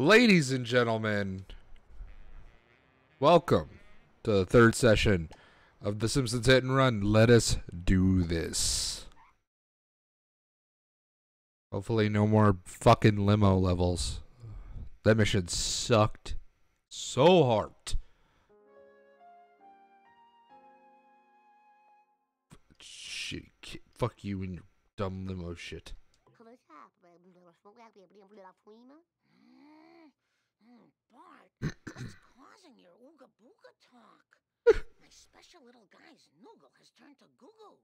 Ladies and gentlemen, welcome to the third session of The Simpsons Hit and Run. Let us do this. Hopefully, no more fucking limo levels. That mission sucked so hard. Shitty kid. Fuck you and your dumb limo shit. Bart, what's causing your ooga booga talk? My special little guy's noogle has turned to goo goo.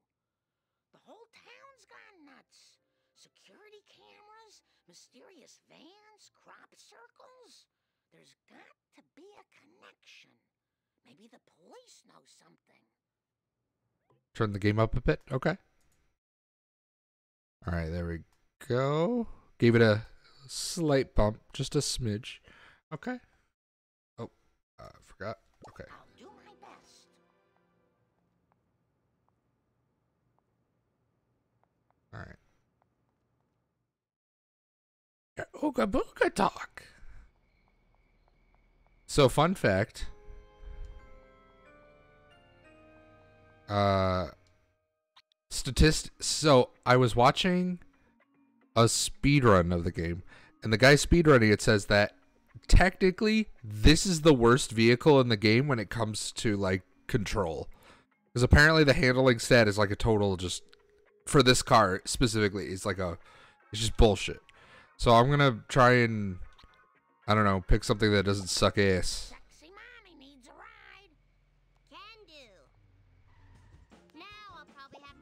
The whole town's gone nuts. Security cameras, mysterious vans, crop circles. There's got to be a connection. Maybe the police know something. Turn the game up a bit. Okay. All right, there we go. Gave it a slight bump, just a smidge. Okay. Oh, I forgot. Okay. I'll do my best. All right. Yeah, Ooga booga talk. So, fun fact. Uh, statist. So, I was watching a speed run of the game, and the guy speedrunning it says that technically this is the worst vehicle in the game when it comes to like control, because apparently the handling stat is like a total just for this car specifically it's like a it's just bullshit. So I'm gonna try and I don't know pick something that doesn't suck ass. Sexy mommy needs a ride. Can do. Now I'll probably have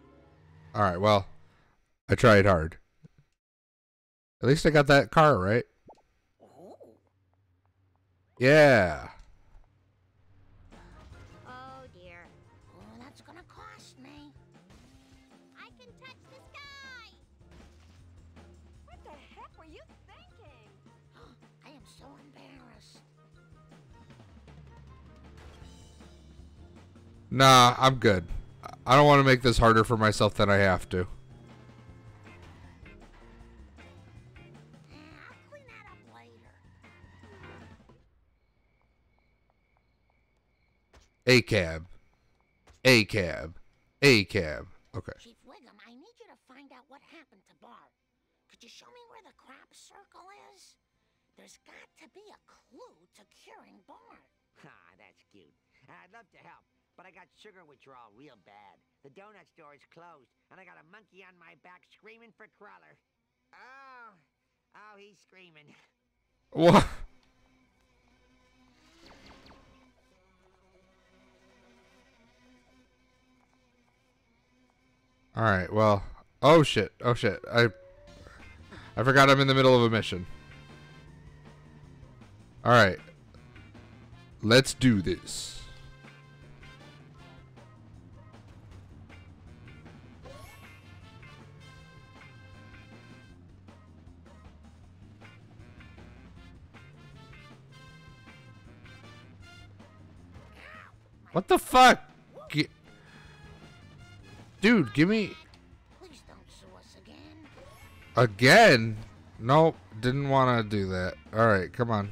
All right, well, I tried hard. At least I got that car right. Ooh. Yeah. Oh dear. Oh, that's gonna cost me. I can touch the sky. What the heck were you thinking? I am so embarrassed. Nah, I'm good. I don't want to make this harder for myself than I have to. A cab. A cab. A cab. Okay. Chief Wiggum, I need you to find out what happened to Bart. Could you show me where the crop circle is? There's got to be a clue to curing Bart. Ah, that's cute. I'd love to help, but I got sugar withdrawal real bad. The donut store is closed, and I got a monkey on my back screaming for Cruller. Oh, oh, he's screaming. What? All right. Well. Oh shit. Oh shit. I. I forgot I'm in the middle of a mission. All right. Let's do this. What the fuck? Dude, give me Please don't sue us again. again. Nope, didn't want to do that. All right, come on.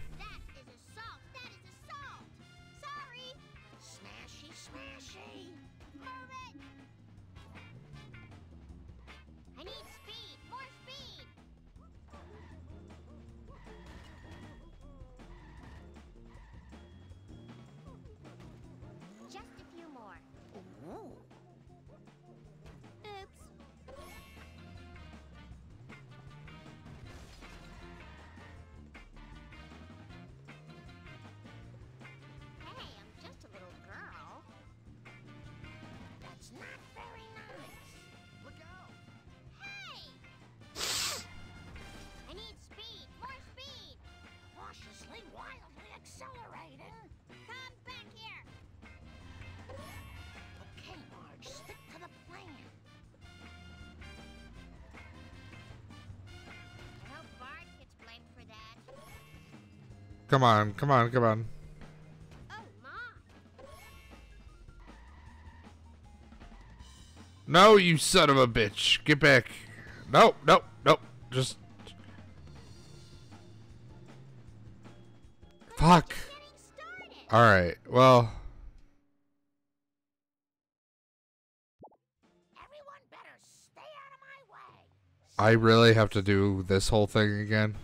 Come on, come on, come on. No, you son of a bitch. Get back. Nope, nope, nope. Just Fuck. All right. Well, Everyone better stay out of my way. I really have to do this whole thing again.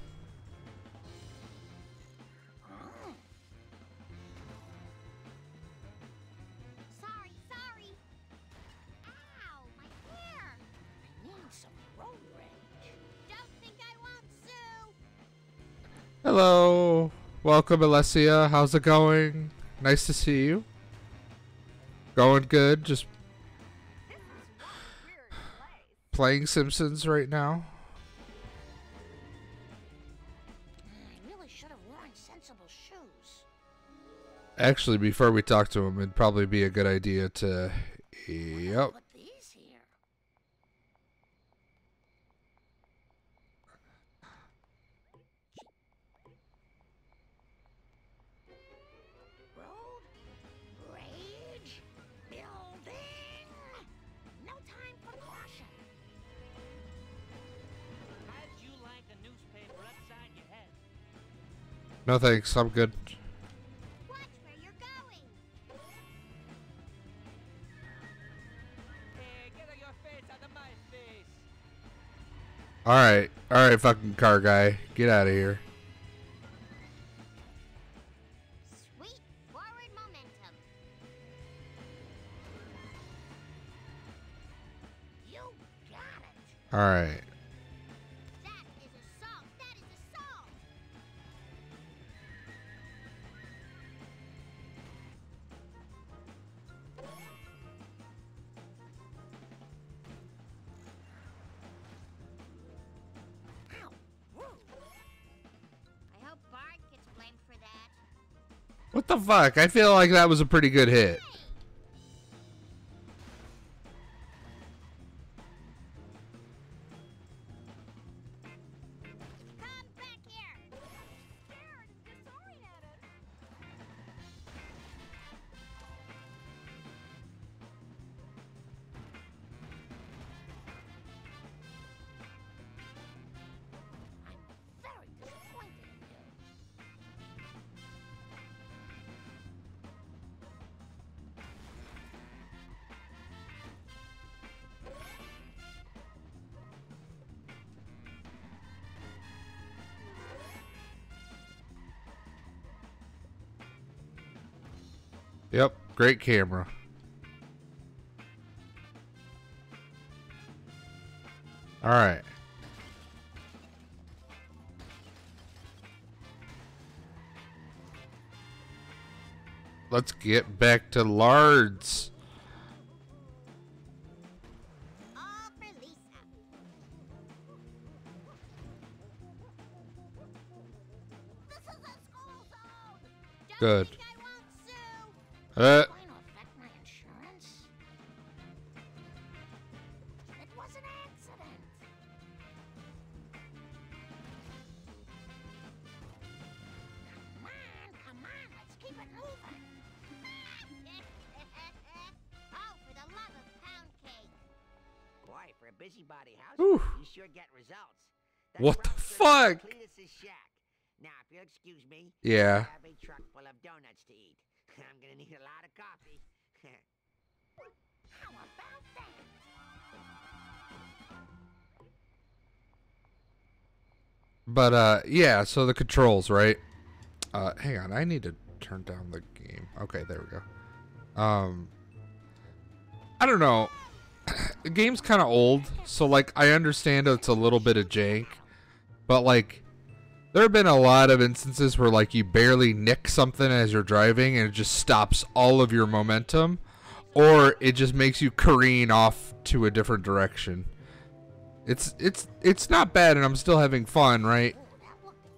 Welcome, Alessia. How's it going? Nice to see you. Going good. Just playing Simpsons right now. Actually, before we talk to him, it'd probably be a good idea to. Yep. My face! All right. All right, fucking car guy. Get out of here. Sweet forward momentum. You got it. All What the fuck? I feel like that was a pretty good hit. Yep. Great camera. All right. Let's get back to Lards. All Uh, Going to affect my insurance? It was an accident. Come on, come on, let's keep it moving. oh, for the love of pound cake. Boy, for a busybody house, Whew. you sure get results. That What the fuck? Shack. Now, if you'll excuse me, Yeah. But uh yeah, so the controls, right? Uh hang on, I need to turn down the game. Okay, there we go. Um I don't know. the game's kind of old, so like I understand it's a little bit of jank, but like there have been a lot of instances where like you barely nick something as you're driving and it just stops all of your momentum or it just makes you careen off to a different direction. It's it's it's not bad and I'm still having fun, right?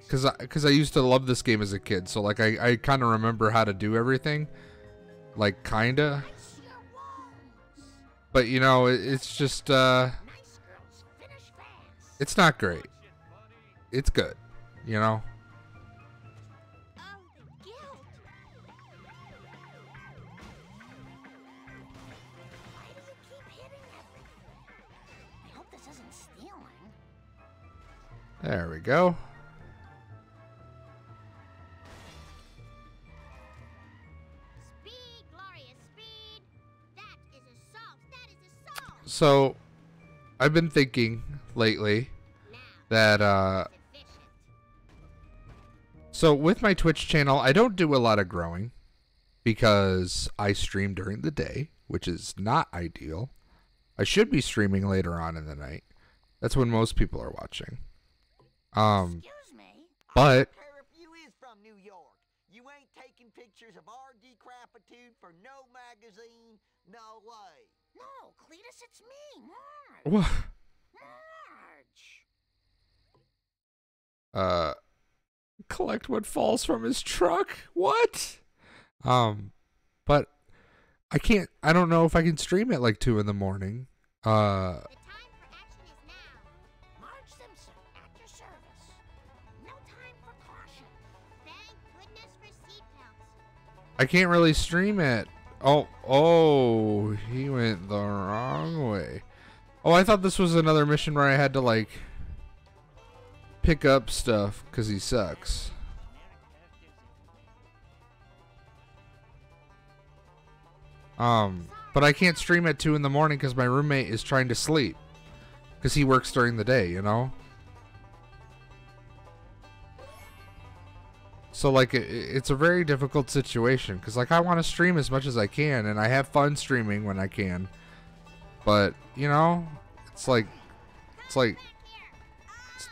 Cause I, cause I used to love this game as a kid, so like I, I kind of remember how to do everything, like kinda. But you know, it, it's just uh, it's not great. It's good, you know. There we go. Speed, speed. So, I've been thinking lately that, uh... So, with my Twitch channel, I don't do a lot of growing because I stream during the day, which is not ideal. I should be streaming later on in the night. That's when most people are watching. Um Excuse me. but care if you is from New York. You ain't taking pictures of our decrapitude for no magazine. No way. No, Cletus, it's me, Marge. wha- Marge. uh collect what falls from his truck. What? Um but I can't I don't know if I can stream at like 2 in the morning. Uh I can't really stream it. Oh, oh, he went the wrong way. Oh, I thought this was another mission where I had to like pick up stuff cuz he sucks. Um, but I can't stream at 2 in the morning cuz my roommate is trying to sleep cuz he works during the day, you know? So like it, it's a very difficult situation because like I want to stream as much as I can and I have fun streaming when I can, but you know, it's like it's like it's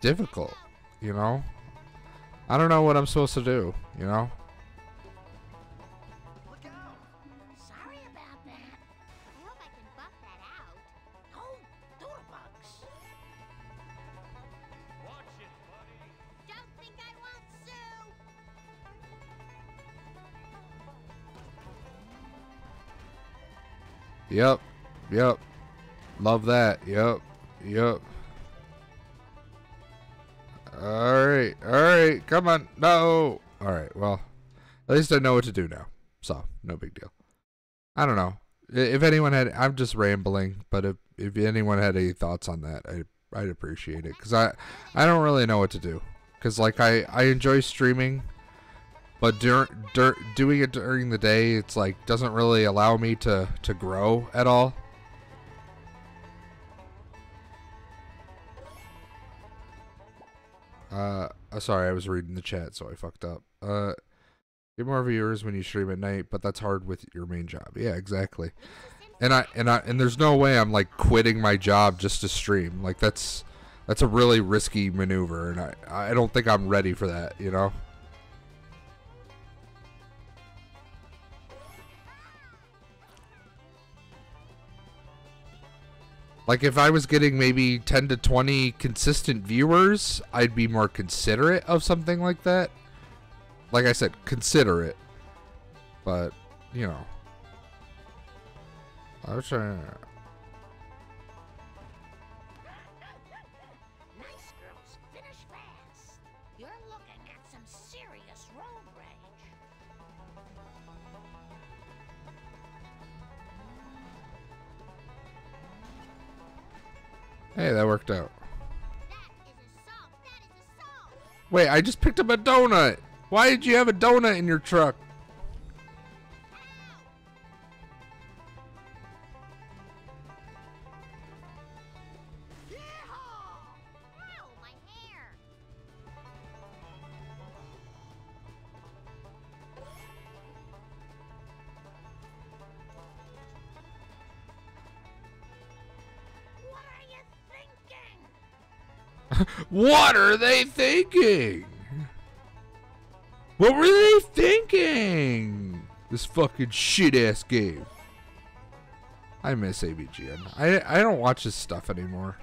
difficult, you know. I don't know what I'm supposed to do, you know. Yep, yep, love that. Yep, yep. All right, all right, come on, no. All right, well, at least I know what to do now, so no big deal. I don't know if anyone had. I'm just rambling, but if if anyone had any thoughts on that, I I'd appreciate it because I I don't really know what to do because like I I enjoy streaming, but dur- dur- doing it during the day, it's like doesn't really allow me to to grow at all. Uh, uh, sorry, I was reading the chat, so I fucked up. Uh, get more viewers when you stream at night, but that's hard with your main job. Yeah, exactly. And I and I and there's no way I'm like quitting my job just to stream. Like that's that's a really risky maneuver, and I I don't think I'm ready for that. You know. Like if I was getting maybe 10 to 20 consistent viewers, I'd be more considerate of something like that. Like I said, considerate. But, you know. I was trying Nice Hey, that worked out. That is assault. That is assault. Wait, I just picked up a donut. Why did you have a donut in your truck? What are they thinking? What were they thinking? This fucking shit ass game. I miss AVGN. I I don't watch this stuff anymore.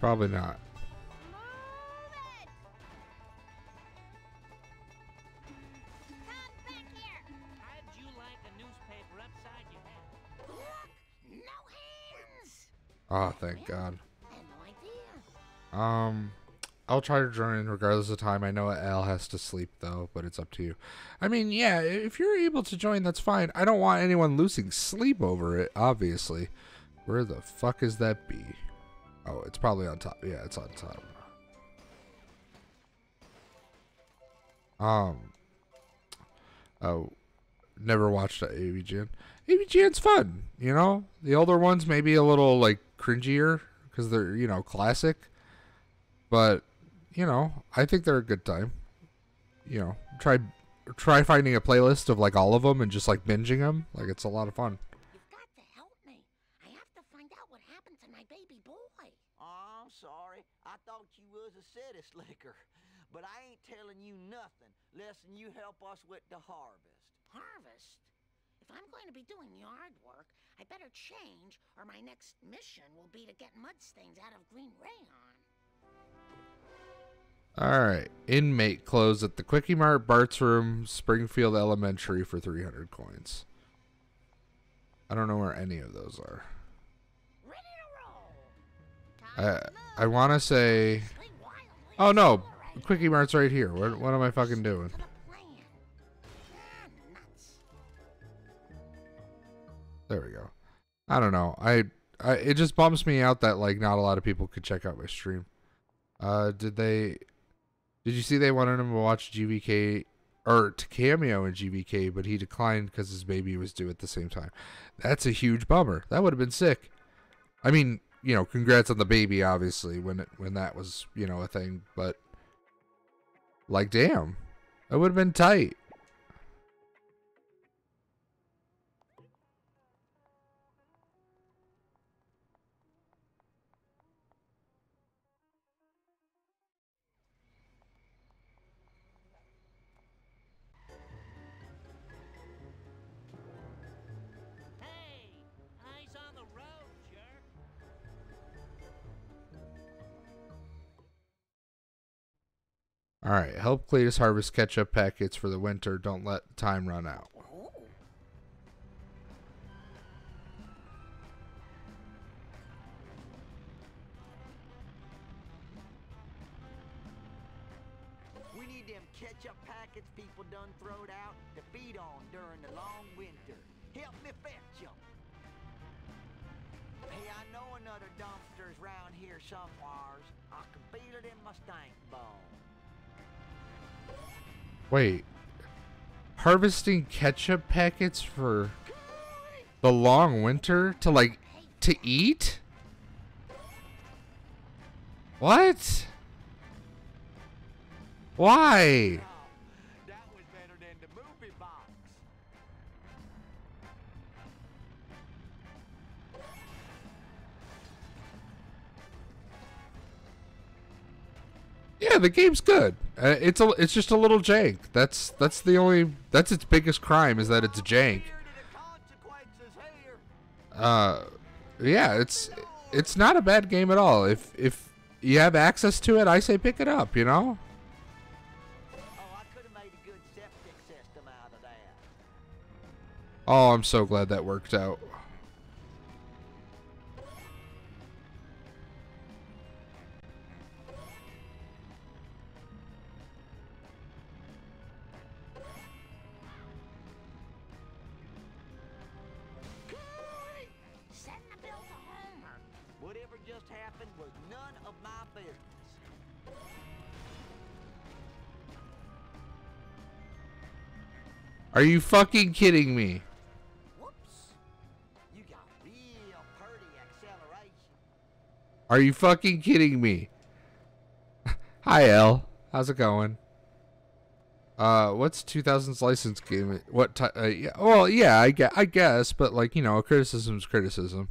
Look, not. Oh, thank God. Um, I'll try to join regardless of time. I know Al has to sleep though, but it's up to you. I mean, yeah, if you're able to join, that's fine. I don't want anyone losing sleep over it. Obviously, where the fuck is that bee? Oh, it's probably on top. Yeah, it's on top. Um. Oh, never watched AVGN. AVGN's fun, you know. The older ones maybe a little like cringier because they're you know classic, but you know I think they're a good time. You know, try try finding a playlist of like all of them and just like binging them. Like it's a lot of fun. You've got to help me. I have to find out what happened to my baby boy. Oh, I'm sorry. I thought you was a city slicker. But I ain't telling you nothing less than you help us with the harvest. Harvest? If I'm going to be doing yard work, I better change, or my next mission will be to get mud stains out of green rayon. All right, inmate clothes at the Quickie Mart, Bart's room, Springfield Elementary for three hundred coins. I don't know where any of those are. Ready to roll. I I want to say. Oh no. Quickie Mart's right here. What what am I fucking doing? There we go. I don't know. I, I it just bumps me out that like not a lot of people could check out my stream. Uh, did they? Did you see they wanted him to watch GVK or to cameo in GVK, but he declined because his baby was due at the same time. That's a huge bummer. That would have been sick. I mean, you know, congrats on the baby, obviously when it when that was you know a thing, but like, damn, that would have been tight. All right, help Cletus harvest ketchup packets for the winter. Don't let time run out. Wait, harvesting ketchup packets for the long winter to like to eat? What? Why? Yeah, the game's good. Uh, it's a, it's just a little jank. That's that's the only that's its biggest crime is that it's jank. Uh, yeah, it's it's not a bad game at all. If if you have access to it, I say pick it up. You know. Oh, I'm so glad that worked out. Are you fucking kidding me? Whoops. You got real acceleration. Are you fucking kidding me? Hi, L. How's it going? Uh, what's 2000's license game? What? Ti- uh, yeah, well, yeah, I guess, I guess, but like you know, criticism's criticism.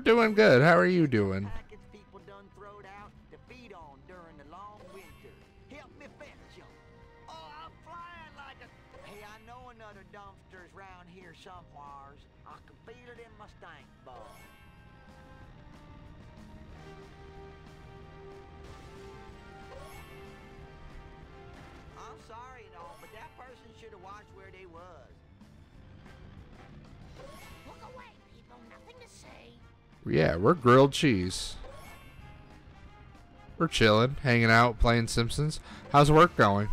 We're doing good. How are you doing? Yeah, we're grilled cheese. We're chilling, hanging out, playing Simpsons. How's work going?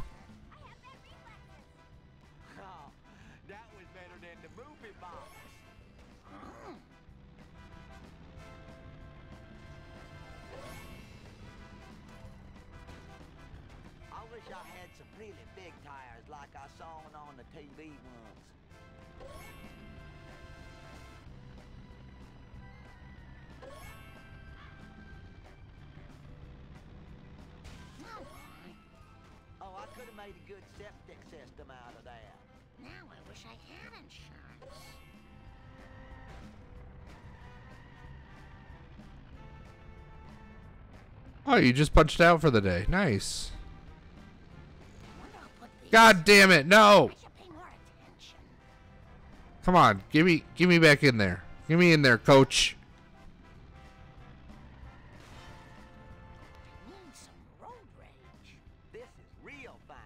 Oh, you just punched out for the day. Nice. Wonder I'll put these. God damn it, no! I should pay more attention. Come on, give me give me back in there. Give me in there, coach. I need some road rage. This is real fine.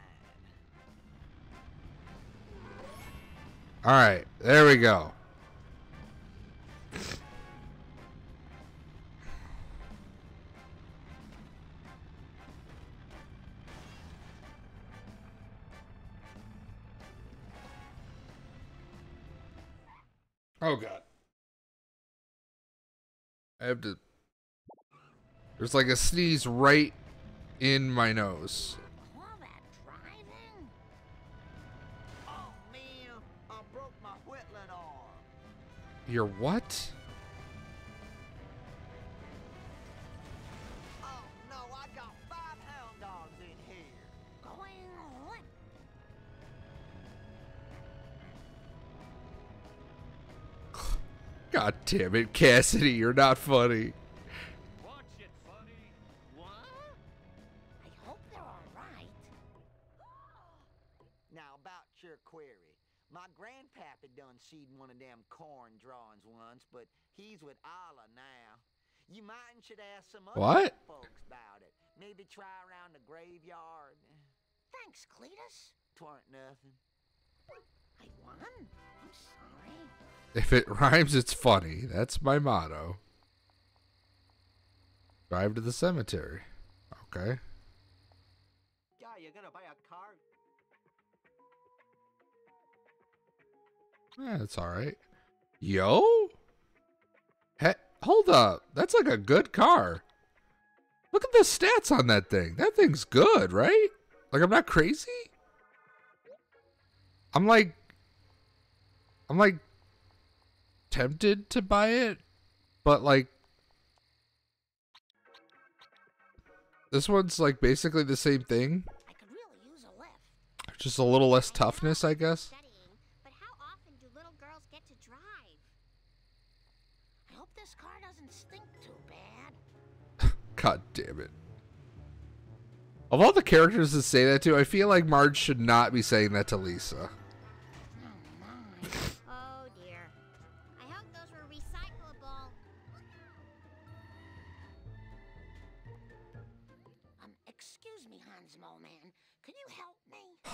Alright, there we go. Oh god. I have to There's like a sneeze right in my nose. All that driving? Oh man, I broke my whittling arm. Your what? God damn it, Cassidy, you're not funny. Watch it, funny. What? I hope they're alright. Now about your query. My grandpappy done seed one of them corn drawings once, but he's with Allah now. You might and should ask some other What? folks about it. Maybe try around the graveyard. Thanks, Cletus. Twarn't nothing. I won. If it rhymes, it's funny. That's my motto. Drive to the cemetery. Okay. Yeah, you're gonna buy a car? Yeah, that's alright. Yo? He- hold up. That's like a good car. Look at the stats on that thing. That thing's good, right? Like, I'm not crazy? I'm like. I'm like. Tempted to buy it, but like. This one's like basically the same thing, I could really use a lift. just a little less toughness, I guess. But how often do little girls get to drive? I hope this car doesn't stink too bad. God damn it. Of all the characters to say that to, I feel like Marge should not be saying that to Lisa.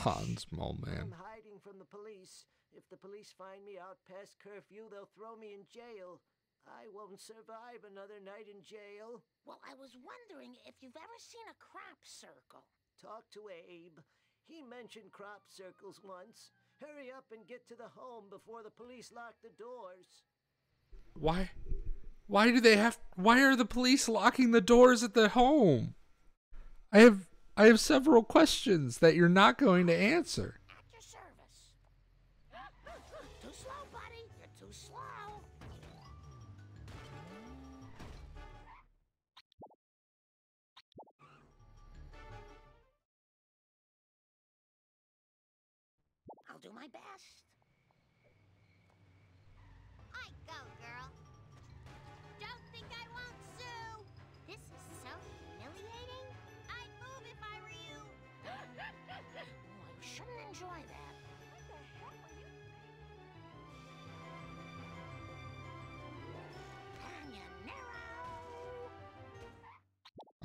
Me? Hans Moleman. I'm hiding from the police. If the police find me out past curfew, they'll throw me in jail. I won't survive another night in jail. Well, I was wondering if you've ever seen a crop circle. Talk to Abe. He mentioned crop circles once. Hurry up and get to the home before the police lock the doors. Why? Why do they have? Why are the police locking the doors at the home? I have I have several questions that you're not going to answer. At your service. Too slow, buddy. You're too slow. I'll do my best.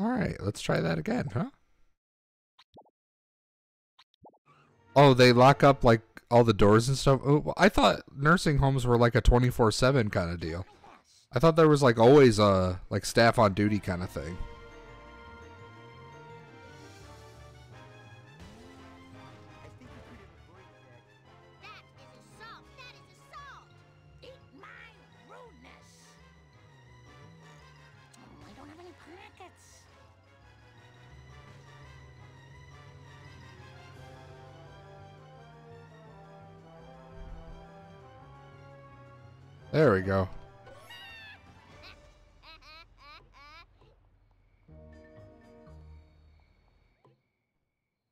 All right, let's try that again, huh? Oh, they lock up like all the doors and stuff. Oh, I thought nursing homes were like a twenty four seven kind of deal. I thought there was like always a like staff on duty kind of thing. There we go.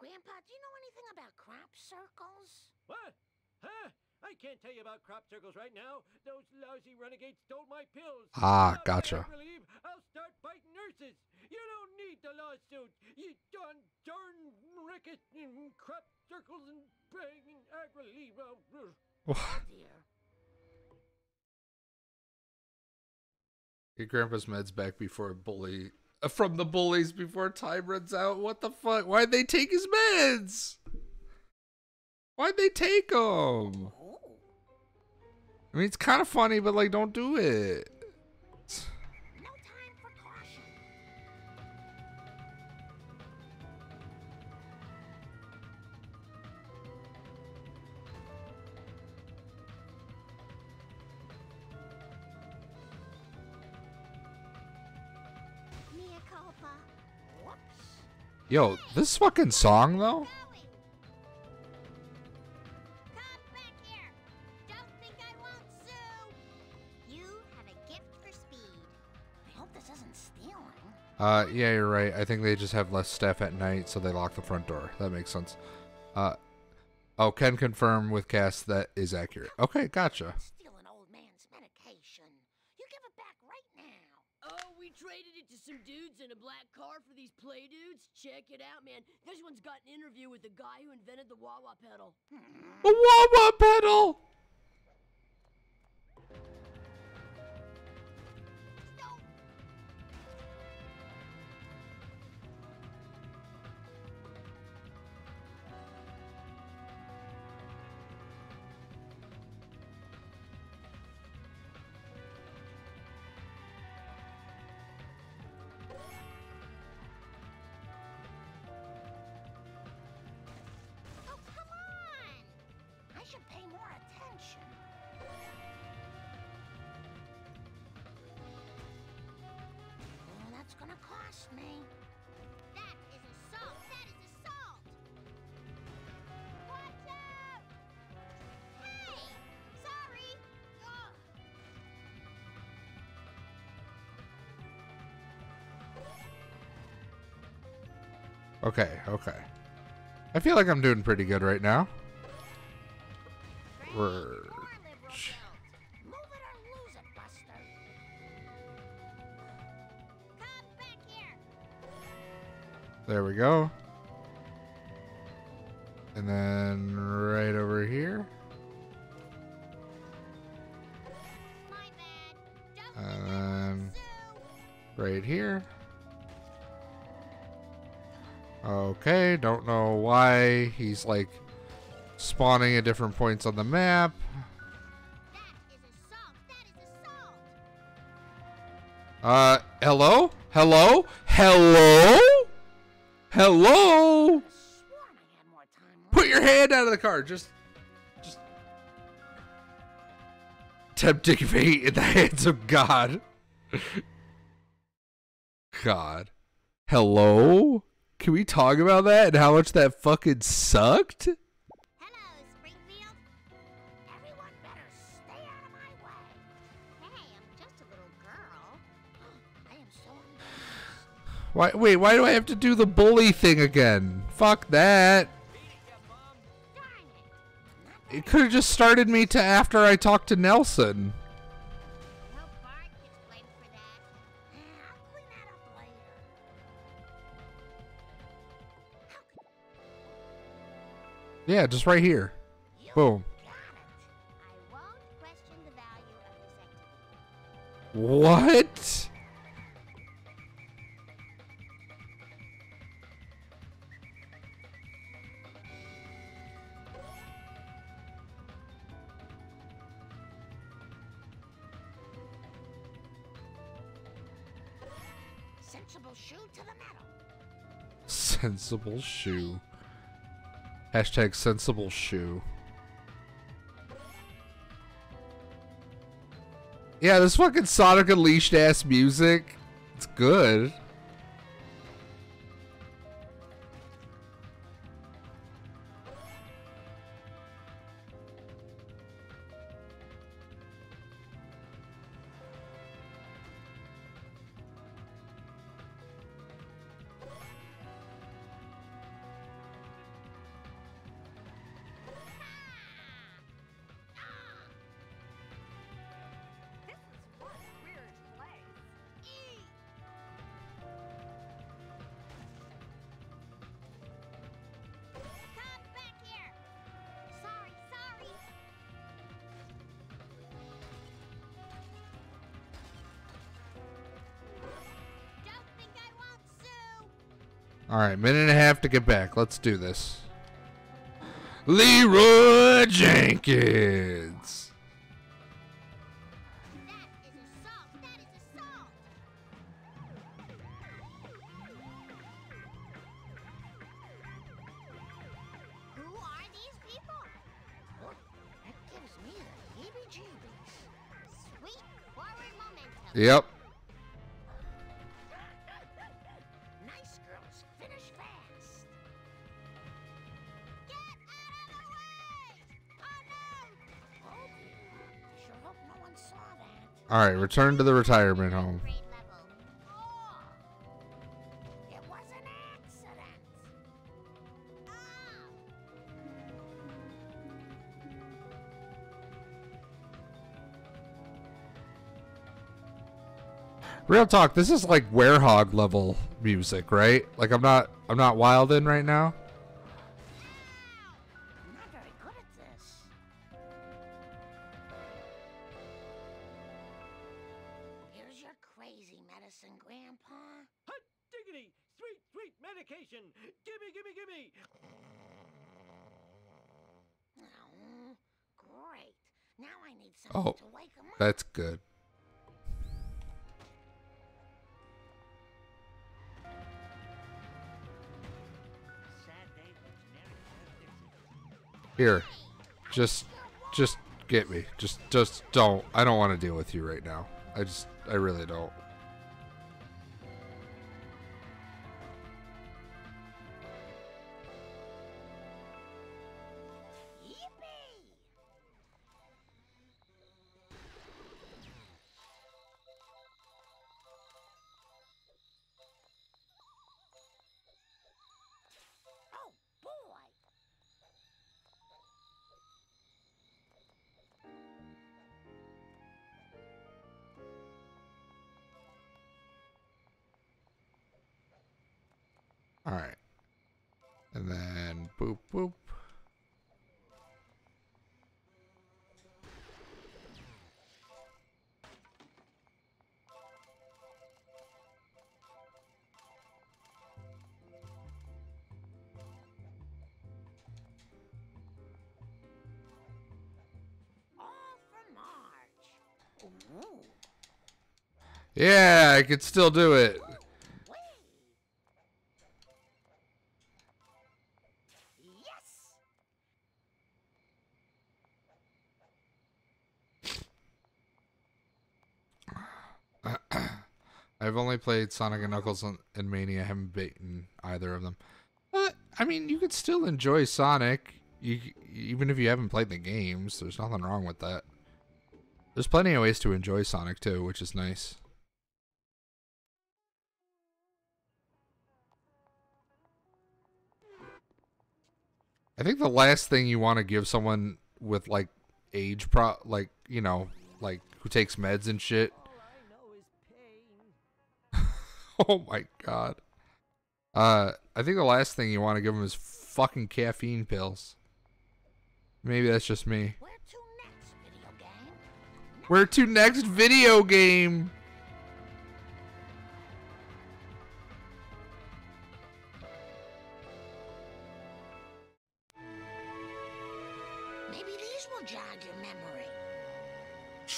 Grandpa, do you know anything about crop circles? What? Huh? I can't tell you about crop circles right now. Those lousy renegades stole my pills. Ah, Now that gotcha. believe I'll start fighting nurses. You don't need the lawsuit. You darn darn ricket and crop circles and bang and agri Oh dear. Get Grandpa's meds back before a bully uh, from the bullies before time runs out. What the fuck? Why'd they take his meds? Why'd they take them? I mean, it's kind of funny, but like, don't do it. Hope this isn't stealing. Uh, yeah, you're right. I think they just have less staff at night, so they lock the front door. That makes sense. Uh, oh, can confirm with Cass that is accurate. Okay, gotcha. Steal an old man's medication. You give it back right now. Oh, we traded it to some dudes in a black car for these play dudes. Check it out, man. This one's got an interview with the guy who invented the wah wah pedal. A wah pedal. Gonna me. That is assault. That is assault. Watch out. Hey. Sorry. Ugh. Okay, okay. I feel like I'm doing pretty good right now. Great. There we go. And then right over here. And won't right here. Okay, don't know why he's like spawning at different points on the map. Uh, hello? Hello? Hello? Hello? Put your hand out of the car. Just, just. Tempting fate in the hands of God. God. Hello? Can we talk about that and how much that fucking sucked? Why? Wait, why do I have to do the bully thing again? Fuck that. It. Could have just started me to after I talked to Nelson. No Bart gets blamed for that. I'll clean that up later. Yeah, just right here. Boom. got sensible shoe to the metal. Sensible shoe. Hashtag sensible shoe. Yeah, this fucking Sonic Unleashed ass music. It's good. Sue. All right, minute and a half to get back. Let's do this. Leroy Jenkins. That return to the retirement home. Real talk, this is like Werehog level music, right? Like I'm not I'm not wild in right now. Just just get me. Just just don't. I don't want to deal with you right now. I just I really don't. Could still do it. I've only played Sonic and Knuckles and and Mania. I haven't beaten either of them. But I mean, you could still enjoy Sonic, you even if you haven't played the games. There's nothing wrong with that. There's plenty of ways to enjoy Sonic too, which is nice. I think the last thing you want to give someone with like age pro like, you know, like who takes meds and shit. All I know is pain. oh my god. Uh, I think the last thing you want to give them is fucking caffeine pills. Maybe that's just me. Where to next, video game?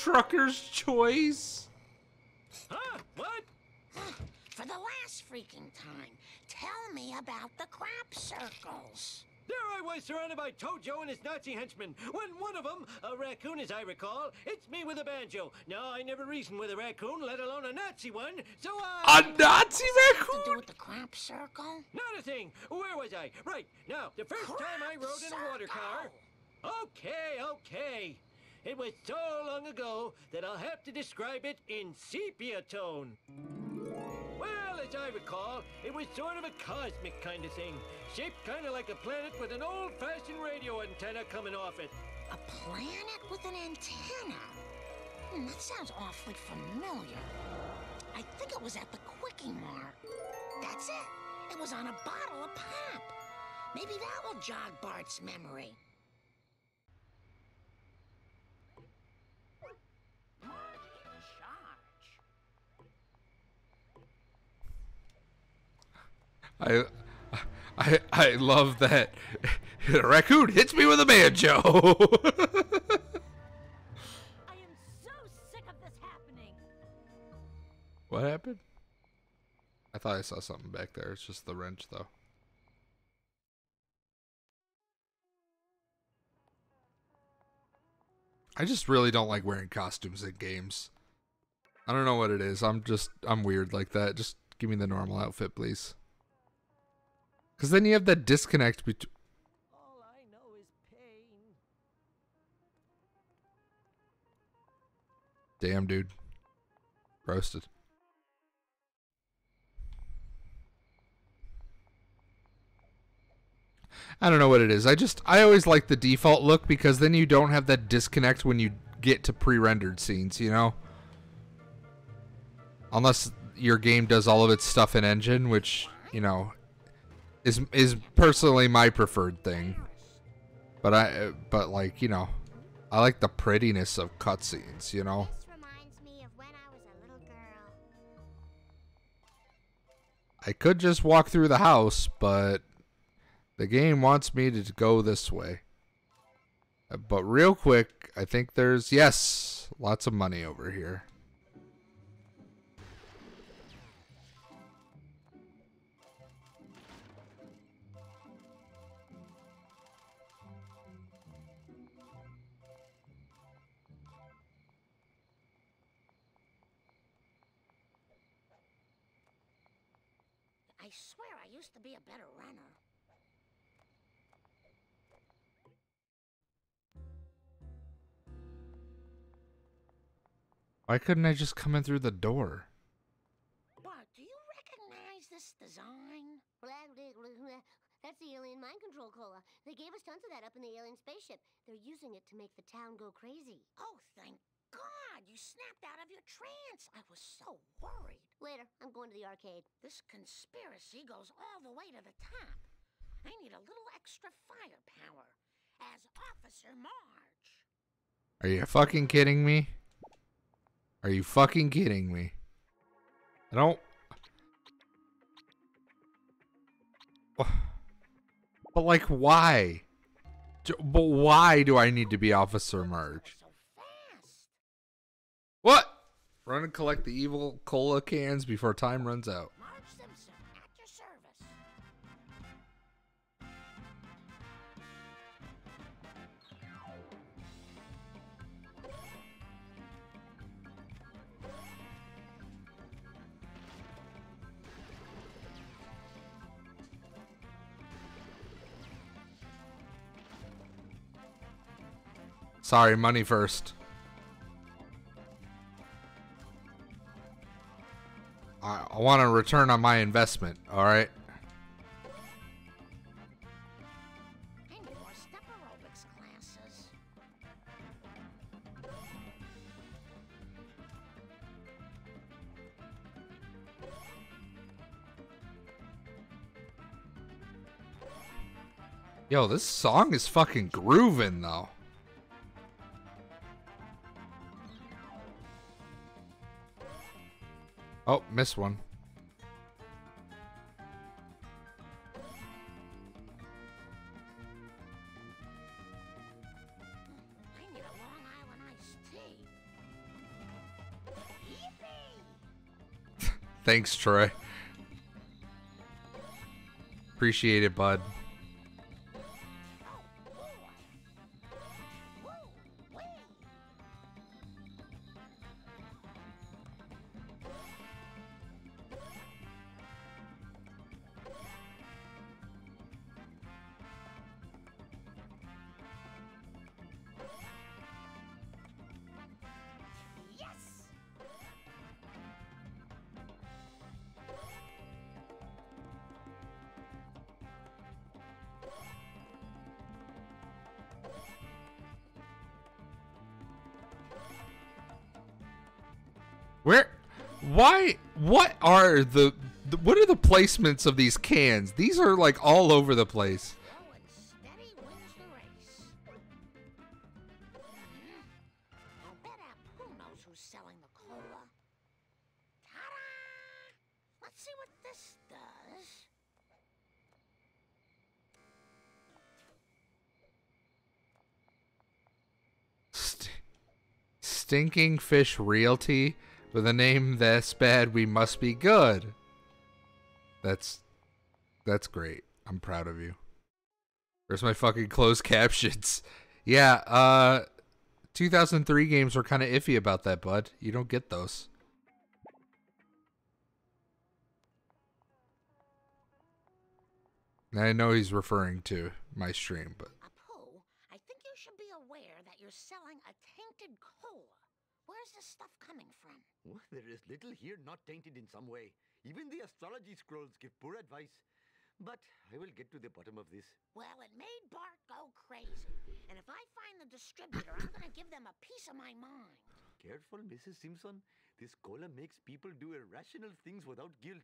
Trucker's choice. Huh? What? For the last freaking time, tell me about the crap circles. There I was surrounded by Tojo and his Nazi henchmen, when one of them, a raccoon as I recall, hits me with a banjo. Now, I never reasoned with a raccoon, let alone a Nazi one, so I... A Nazi raccoon? To do with the crap circle? Not a thing! Where was I? Right, now, the first time I Crap rode in a water car... Okay, okay. It was so long ago that I'll have to describe it in sepia tone. Well, as I recall, it was sort of a cosmic kind of thing, shaped kind of like a planet with an old-fashioned radio antenna coming off it. A planet with an antenna? Hmm, that sounds awfully familiar. I think it was at the Kwik-E-Mart. That's it. It was on a bottle of pop. Maybe that will jog Bart's memory. I, I, I love that. A raccoon hits me with a banjo. I am so sick of this happening. what happened? I thought I saw something back there. It's just the wrench, though. I just really don't like wearing costumes in games. I don't know what it is. I'm just I'm weird like that. Just give me the normal outfit, please. Cuz then you have that disconnect between. Damn, dude. Roasted. I don't know what it is. I just I always like the default look because then you don't have that disconnect when you get to pre-rendered scenes, you know? Unless your game does all of its stuff in engine, which, you know, is is personally my preferred thing. But I but like, you know, I like the prettiness of cutscenes, you know? This reminds me of when I was a little girl. I could just walk through the house, but the game wants me to go this way. But real quick, I think there's yes, lots of money over here. I swear I used to be a better runner. Why couldn't I just come in through the door? Bart, do you recognize this design? That's the alien mind control cola. They gave us tons of that up in the alien spaceship. They're using it to make the town go crazy. Oh, thank God! You snapped out of your trance. I was so worried. Later, I'm going to the arcade. This conspiracy goes all the way to the top. I need a little extra firepower. As Officer Marge. Are you fucking kidding me? Are you fucking kidding me? I don't. But like, why? But why do I need to be Officer Marge? So fast. What? Run and collect the evil cola cans before time runs out. Marge Simpson, at your service. Sorry, money first. I, want a return on my investment, alright? I need more step aerobics classes. Yo, this song is fucking grooving, though. Oh, missed one. Thanks, Troy. Appreciate it, bud. Are the? the- What are the placements of these cans? These are like all over the place. Stinking Fish Realty with a name this bad, we must be good. That's that's great. I'm proud of you. Where's my fucking closed captions? Yeah, uh 2003 games were kind of iffy about that, bud. You don't get those. I know he's referring to my stream, but Apu, I think you should be aware that you're selling a tainted cola. Where's this stuff coming from? There is little here not tainted in some way. Even the astrology scrolls give poor advice. But I will get to the bottom of this. Well, it made Bart go crazy. And if I find the distributor, I'm gonna give them a piece of my mind. Careful, Mrs. Simpson. This cola makes people do irrational things without guilt.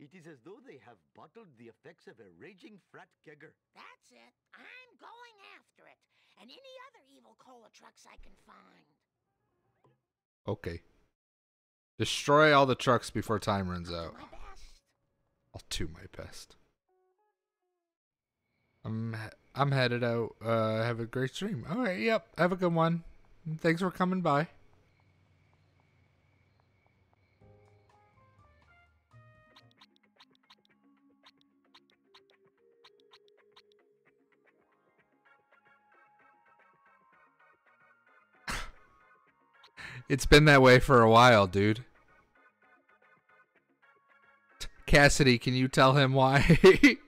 It is as though they have bottled the effects of a raging frat kegger. That's it. I'm going after it. And any other evil cola trucks I can find. okay. Destroy all the trucks before time runs out. do my best. I'll do my best. I'm I'm headed out. Uh, have a great stream. All right. Yep. Have a good one. Thanks for coming by. It's been that way for a while, dude. Cassidy, can you tell him why?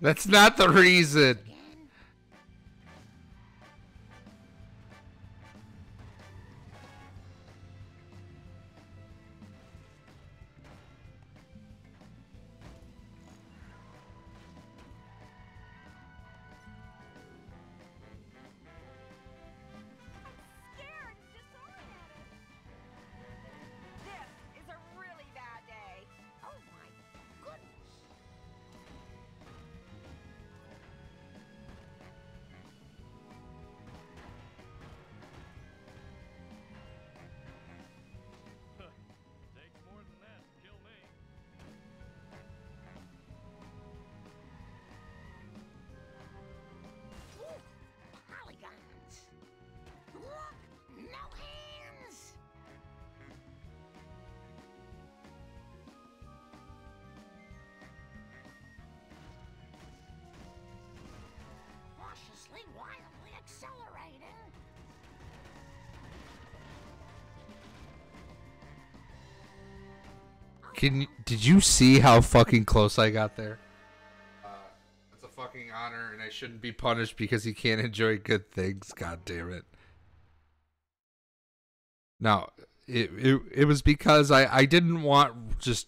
That's not the reason. Can you- did you see how fucking close I got there? Uh, it's a fucking honor and I shouldn't be punished because he can't enjoy good things. God damn it. No, it it, it was because I, I didn't want just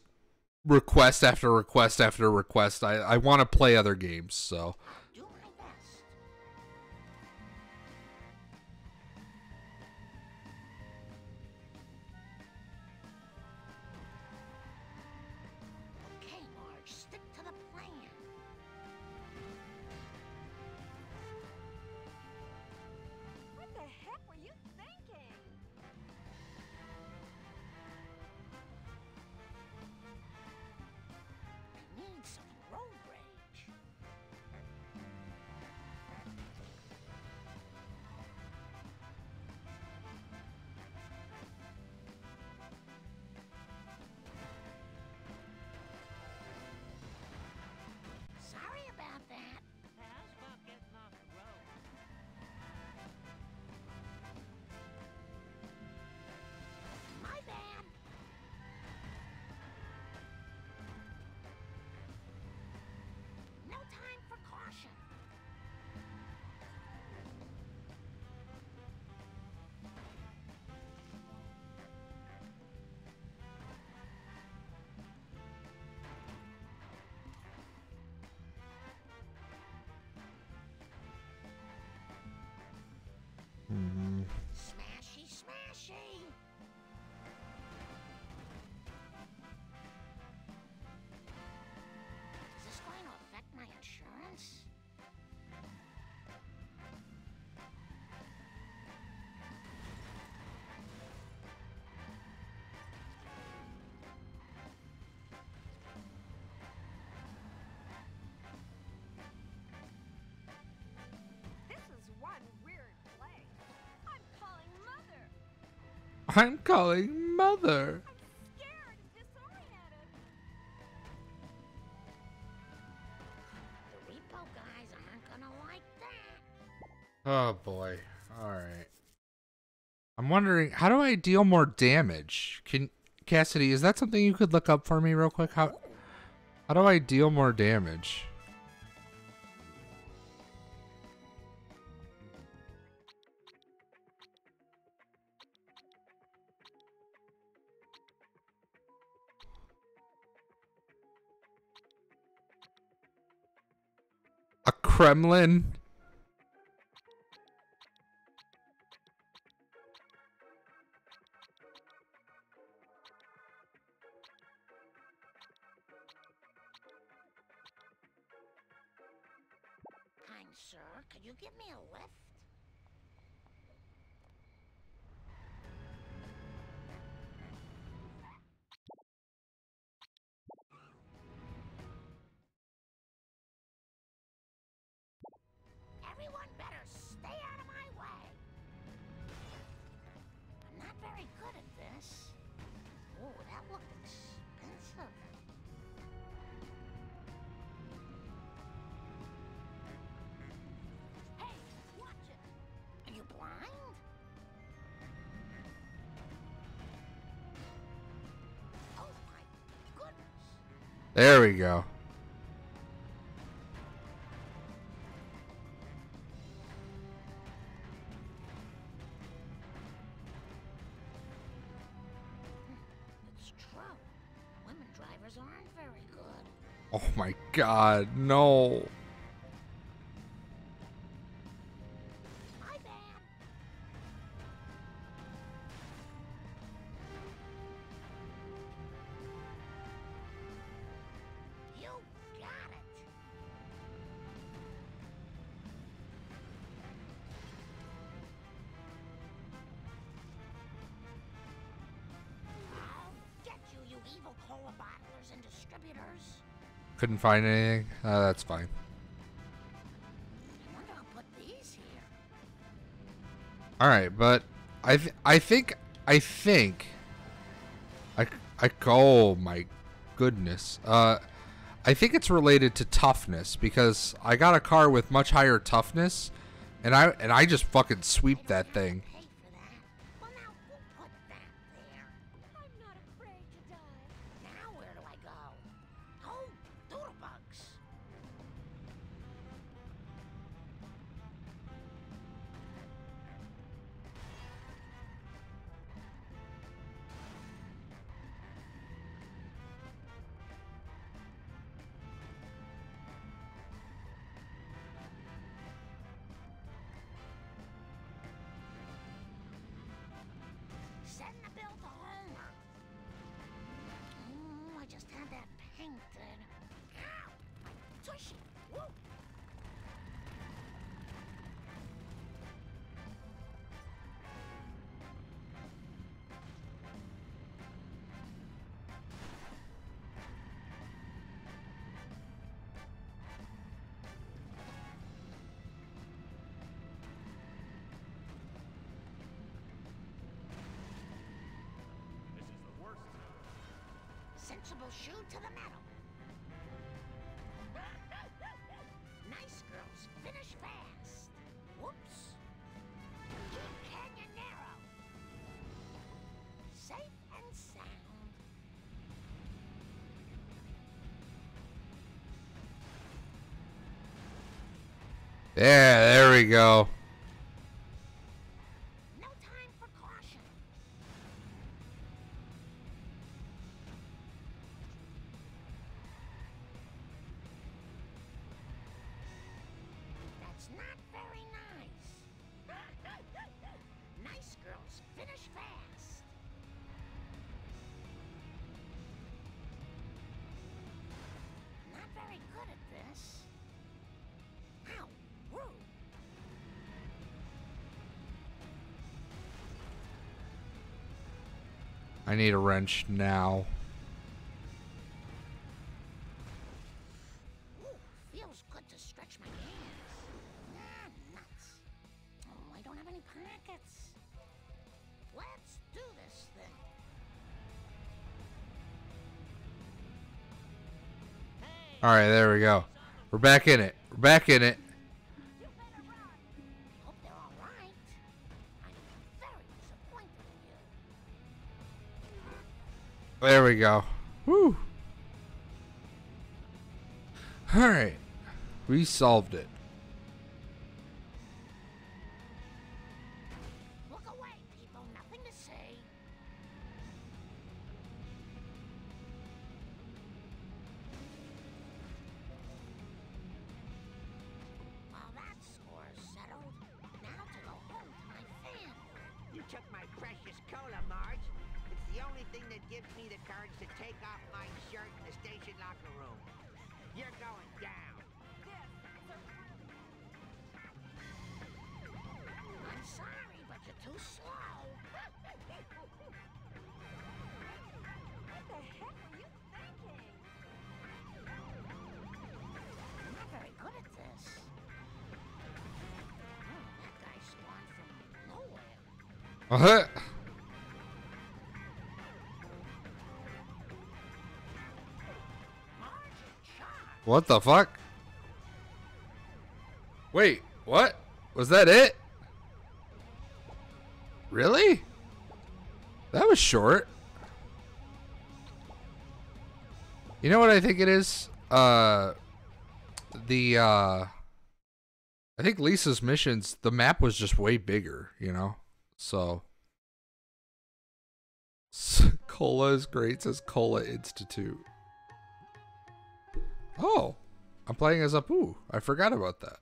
request after request after request. I, I want to play other games, so I'm calling mother. Oh boy. All right. I'm wondering how do I deal more damage? Can Cassidy, is that something you could look up for me real quick? How how do I deal more damage? Kremlin? There we go. It's true. Women drivers aren't very good. Oh my god, no. Couldn't find anything. Uh, that's fine. I wonder who put these here. All right, but I th- I think I think I I oh my goodness. Uh I think it's related to toughness because I got a car with much higher toughness and I and I just fucking sweep that thing. I need a wrench now. Ooh, feels good to stretch my hands. Ah. Oh, I don't have any pockets. Let's do this thing. All right, there we go. We're back in it. We're back in it. Go. Woo. All right. We solved it. Look away, people. Nothing to say. Well, that score's settled. Now to go home to my family. You took my precious cola, Marge. It's the only thing that gives me the courage to take off my shirt in the station locker room. You're going down. I'm sorry, but you're too slow. What the heck were you thinking? I'm not very good at this. Oh, that guy spawned from nowhere. Uh-huh. What the fuck? Wait, what? Was that it? Really? That was short. You know what I think it is? Uh the uh I think Lisa's missions the map was just way bigger, you know? So Cola is great, says Cola Institute. Oh, I'm playing as Apu. I forgot about that.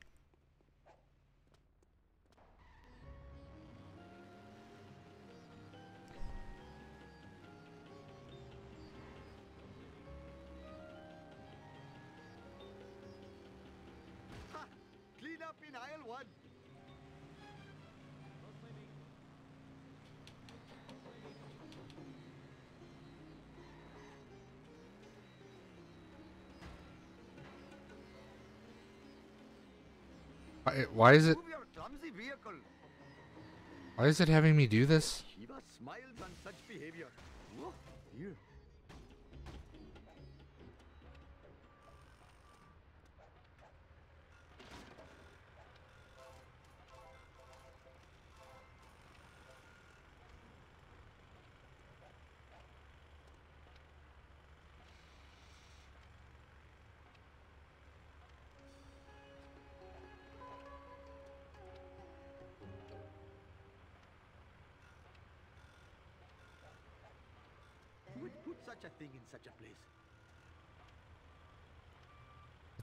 Why, why is it? Why is it having me do this? Shiva on such behavior.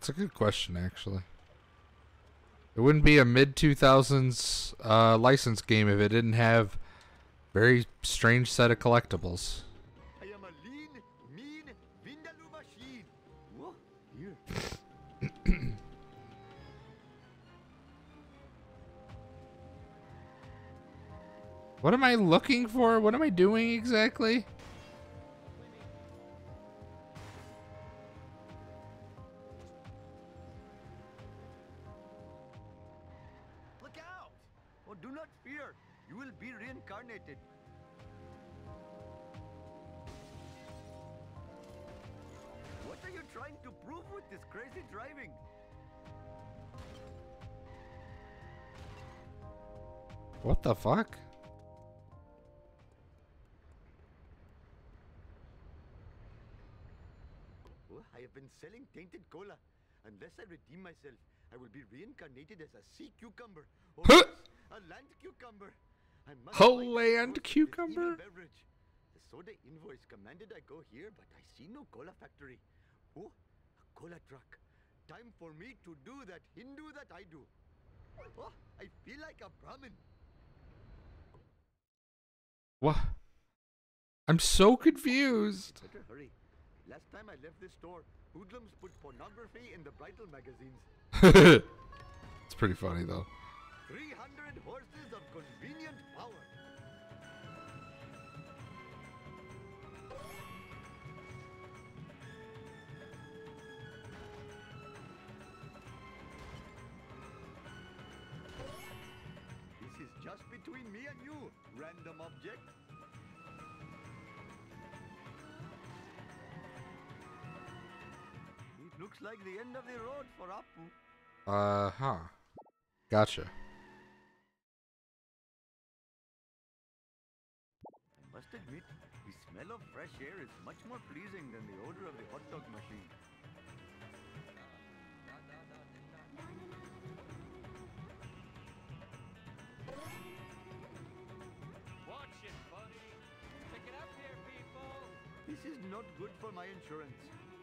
It's a good question, actually. It wouldn't be a mid 2000s uh, license game if it didn't have very strange set of collectibles. I am a lean, mean Vindaloo machine. Whoa. What am I looking for? What am I doing exactly? The fuck? Oh, I have been selling tainted cola. Unless I redeem myself, I will be reincarnated as a sea cucumber. Or Huh. a land cucumber. I must A land source of this cucumber? beverage. The soda invoice commanded I go here, but I see no cola factory. Oh, a cola truck. Time for me to do that Hindu that I do. Oh, I feel like a Brahmin. What? I'm so confused. Better hurry. Last time I left this store, hoodlums put pornography in the bridal magazines. it's pretty funny though. 300 horses of convenient power. Just between me and you, random object. It looks like the end of the road for Apu. Uh huh. Gotcha. I must admit, the smell of fresh air is much more pleasing than the odor of the hot dog machine. Not good for my insurance.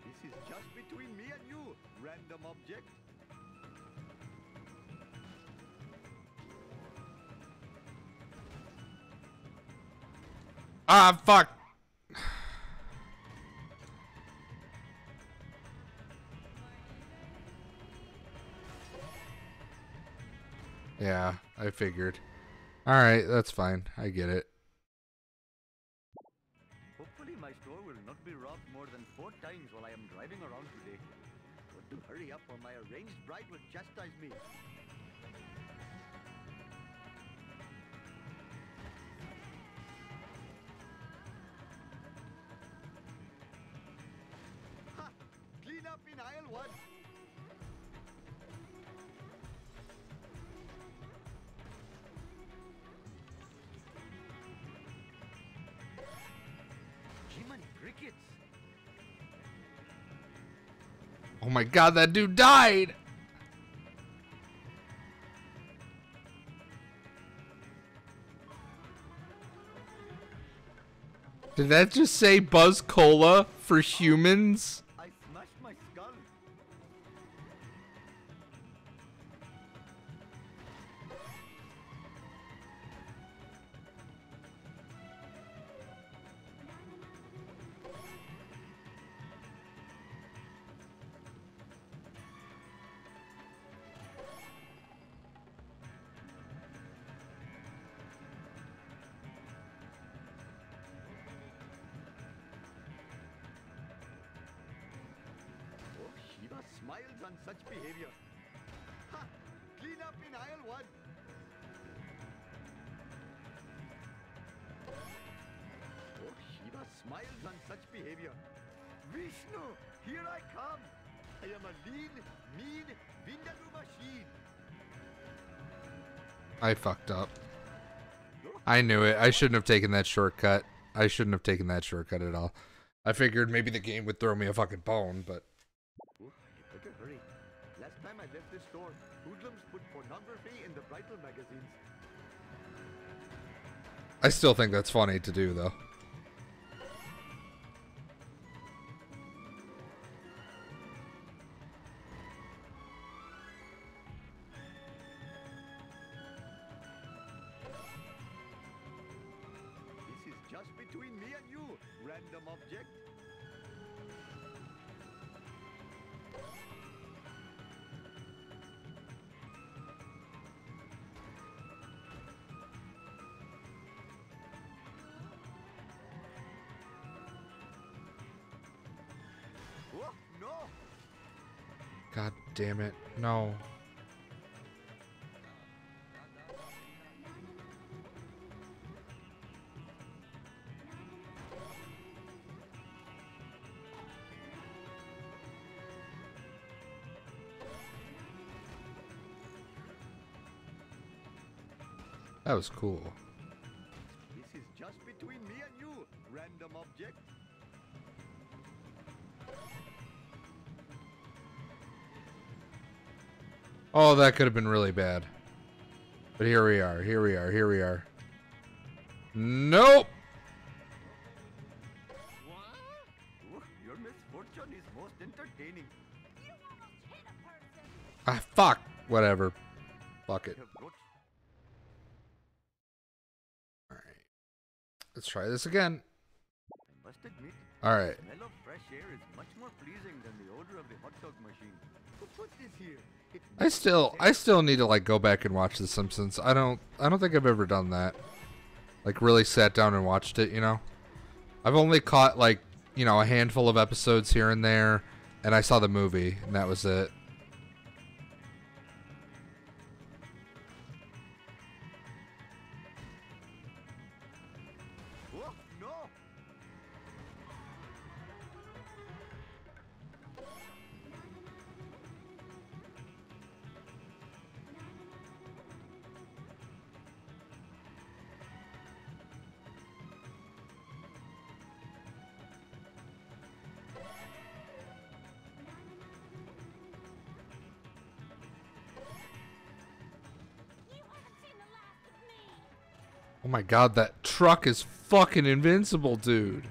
This is just between me and you, random object. Ah fuck. Yeah, I figured. All right, that's fine. I get it. Four times while I am driving around today. Got to hurry up or my arranged bride will chastise me. Ha! Clean up in aisle one. Oh my god, that dude died. Did that just say Buzz Cola for humans? I fucked up. I knew it. I shouldn't have taken that shortcut. I shouldn't have taken that shortcut at all. I figured maybe the game would throw me a fucking bone, but. Last time I left this store, hoodlums put pornography in the bridal magazines. I still think that's funny to do though. between me and you, random object. Oh, God damn it. No. That was cool. This is just between me and you, random object. Oh, that could have been really bad. But here we are. Here we are. Here we are. Nope. Put this here? It I still I still need to like go back and watch The Simpsons. I don't I don't think I've ever done that. Like really sat down and watched it, you know? I've only caught like, you know, a handful of episodes here and there and I saw the movie and that was it. My god, that truck is fucking invincible, dude.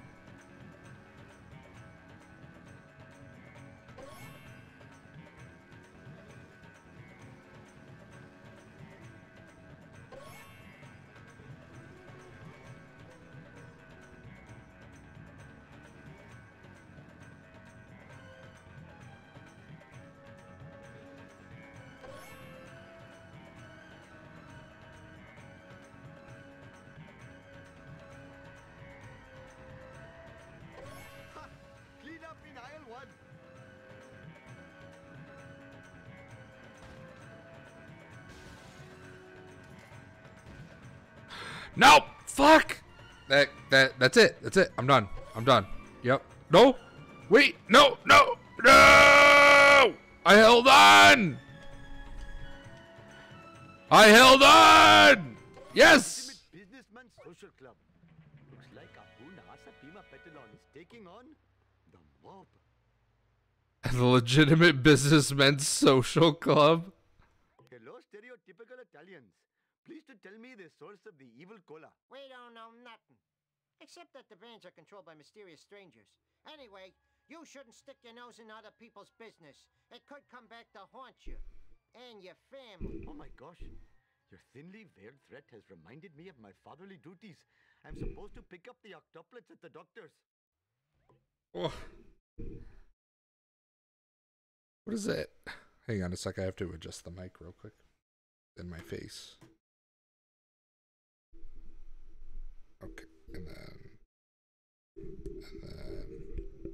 That's it. I'm done. I'm done. Yep. No. Wait. No. No. No. I held on. I held on. Yes. Ultimate Businessman Social Club. Looks like Abu Nahasa Pima Petalon is taking on the mob. The legitimate businessmen social club. Hello, stereotypical Italians. Please to tell me the source of the evil cola. We don't know nothing. Except that the brands are controlled by mysterious strangers. Anyway, you shouldn't stick your nose in other people's business. It could come back to haunt you. And your family. Oh my gosh. Your thinly veiled threat has reminded me of my fatherly duties. I'm supposed to pick up the octuplets at the doctor's. Oh. What is that? Hang on a sec. I have to adjust the mic real quick. In my face. Okay, and then, and then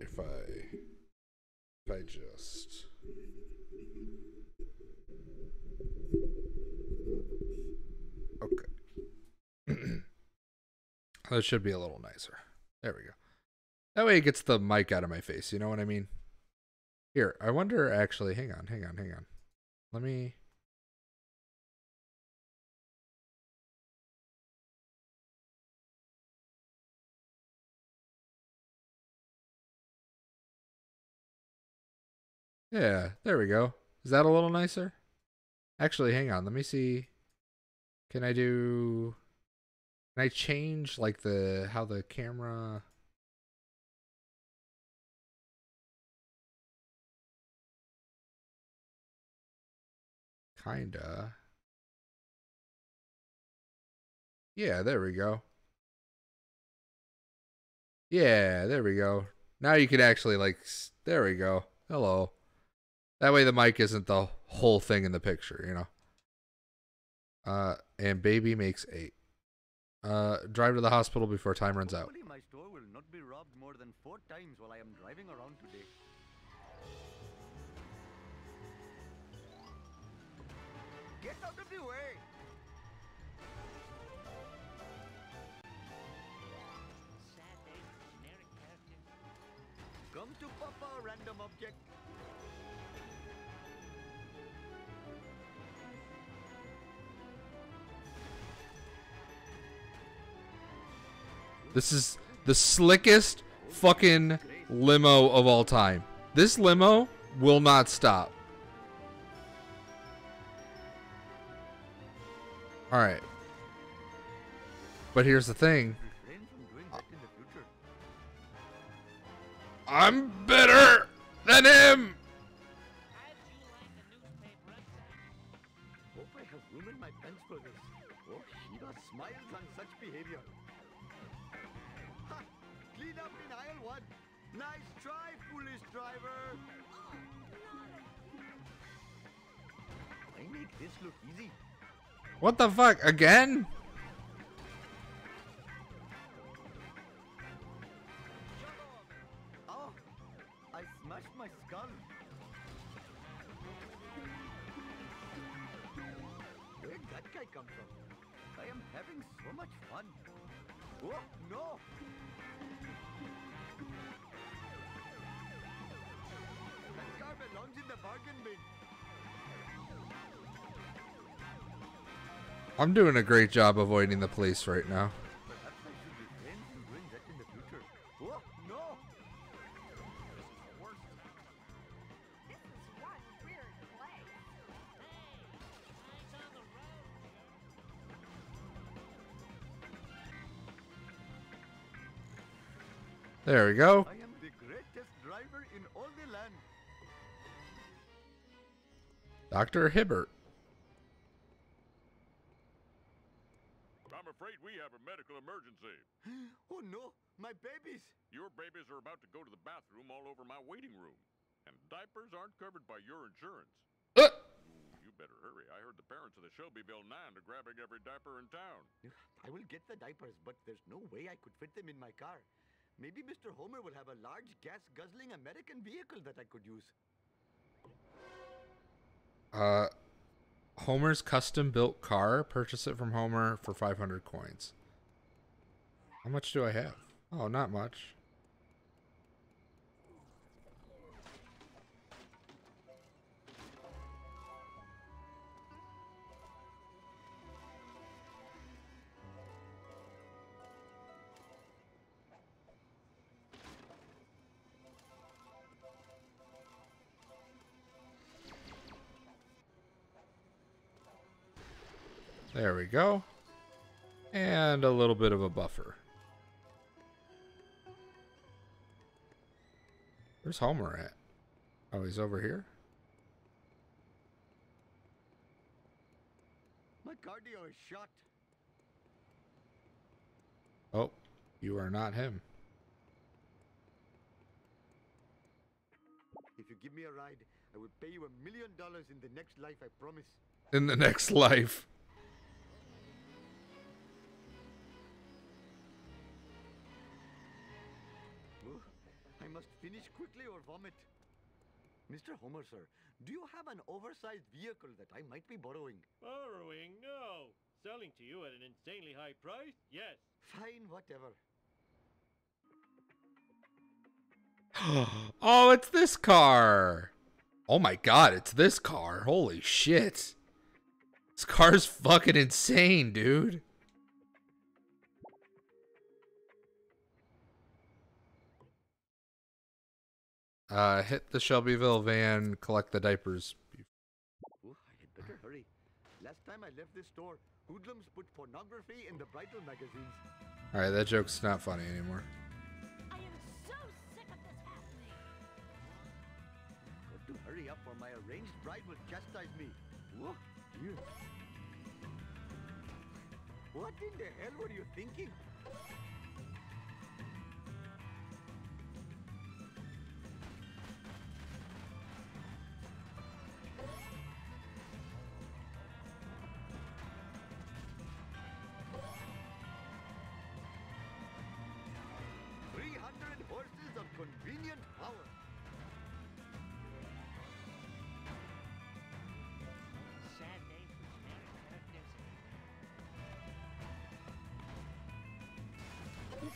if I, just. Okay. that should be a little nicer. There we go. That way it gets the mic out of my face. You know what I mean? Here, I wonder actually. Hang on, hang on, hang on. Let me. Yeah, there we go. Is that a little nicer? Actually, hang on. Let me see. Can I do Can I change like the how the camera Kinda. Yeah, there we go. Yeah, there we go. Now you can actually like there we go. Hello. That way the mic isn't the whole thing in the picture, you know. Uh and baby makes 8. Uh drive to the hospital before time runs out. My store will not be robbed more than four times while I am driving around today. Get out of the way! Come to Papa, random object. This is the slickest fucking limo of all time. This limo will not stop. All right. But here's the thing. I'm better than him. Oh, smiles on such behavior. Nice try, foolish driver. I make this look easy. What the fuck? Again? Oh, I smashed my skull. Where'd that guy come from? I am having so much fun. Oh, no! In the bargain bin. I'm doing a great job avoiding the police right now. Should refrain from Dr. Hibbert. I'm afraid we have a medical emergency. Oh no, my babies! Your babies are about to go to the bathroom all over my waiting room. And diapers aren't covered by your insurance. Uh, you better hurry. I heard the parents of the Shelbyville Nine are grabbing every diaper in town. I will get the diapers, but there's no way I could fit them in my car. Maybe Mr. Homer will have a large gas guzzling American vehicle that I could use. Uh, Homer's custom built car. Purchase it from Homer for 500 coins. How much do I have? Oh, not much. Go. And a little bit of a buffer. Where's Homer at? Oh, he's over here? My cardio is shot. Oh, you are not him. If you give me a ride, I will pay you a million dollars in the next life, I promise. In the next life. Must finish quickly or vomit. Mr. Homer, sir, do you have an oversized vehicle that I might be borrowing? Borrowing? No. Selling to you at an insanely high price? Yes. Fine, whatever. oh, it's this car. Oh my god, it's this car. Holy shit. This car's fucking insane, dude. Uh, hit the Shelbyville van, collect the diapers. Oh, I had better hurry. Last time I left this store, hoodlums put pornography in the bridal magazines. Alright, that joke's not funny anymore. I am so sick of this happening. Got to hurry up or my arranged bride will chastise me. Dear. What in the hell were you thinking?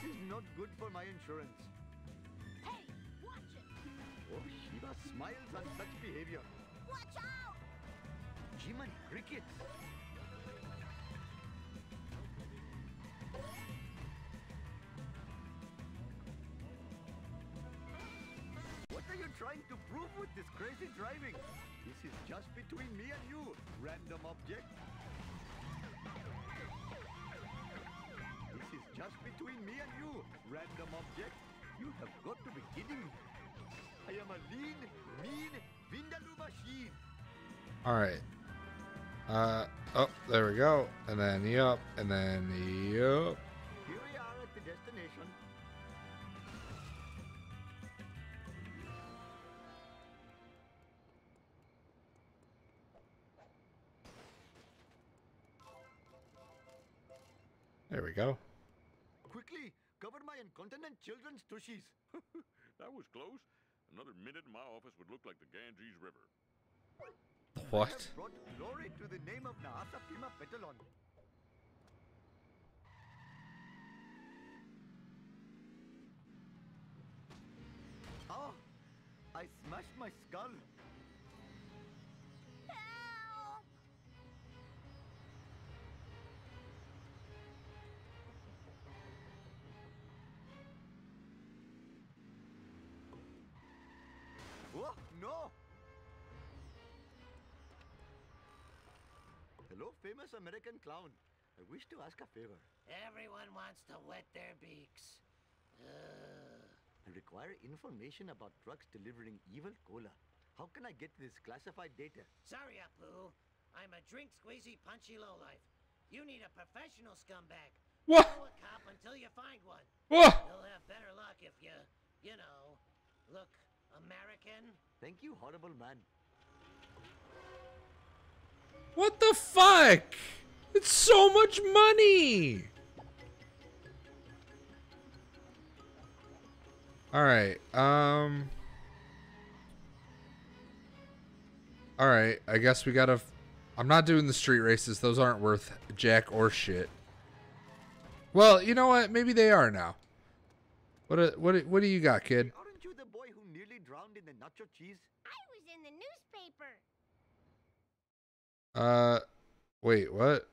Is not good for my insurance. Hey, watch it! Oh, Shiva smiles on such behavior. Watch out! Jiminy crickets! What are you trying to prove with this crazy driving? This is just between me and you, random object. This is just between me and you, random object. You have got to be kidding me. I am a lean, mean Vindaloo machine. All right. Uh oh, there we go. And then yup, and then yup. Here we are at the destination. There we go. Quickly, cover my incontinent children's tushies. that was close. Another minute and my office would look like the Ganges River. What? have brought glory to the name of Naasa Pima Petalon. Oh, I smashed my skull. Famous American clown. I wish to ask a favor. Everyone wants to wet their beaks. Ugh. I require information about trucks delivering evil cola. How can I get this classified data? Sorry, Apu. I'm a drink squeezy punchy lowlife. You need a professional scumbag. What? Follow a cop until you find one. What? You'll have better luck if you, you know, look American. Thank you, horrible man. What the fuck? It's so much money. All right. Um All right, I guess we got to I'm not doing the street races. Those aren't worth jack or shit. Well, you know what? Maybe they are now. What do- what do- what do you got, kid? Aren't you the boy who nearly drowned in the nacho cheese? I was in the newspaper. Uh wait, what?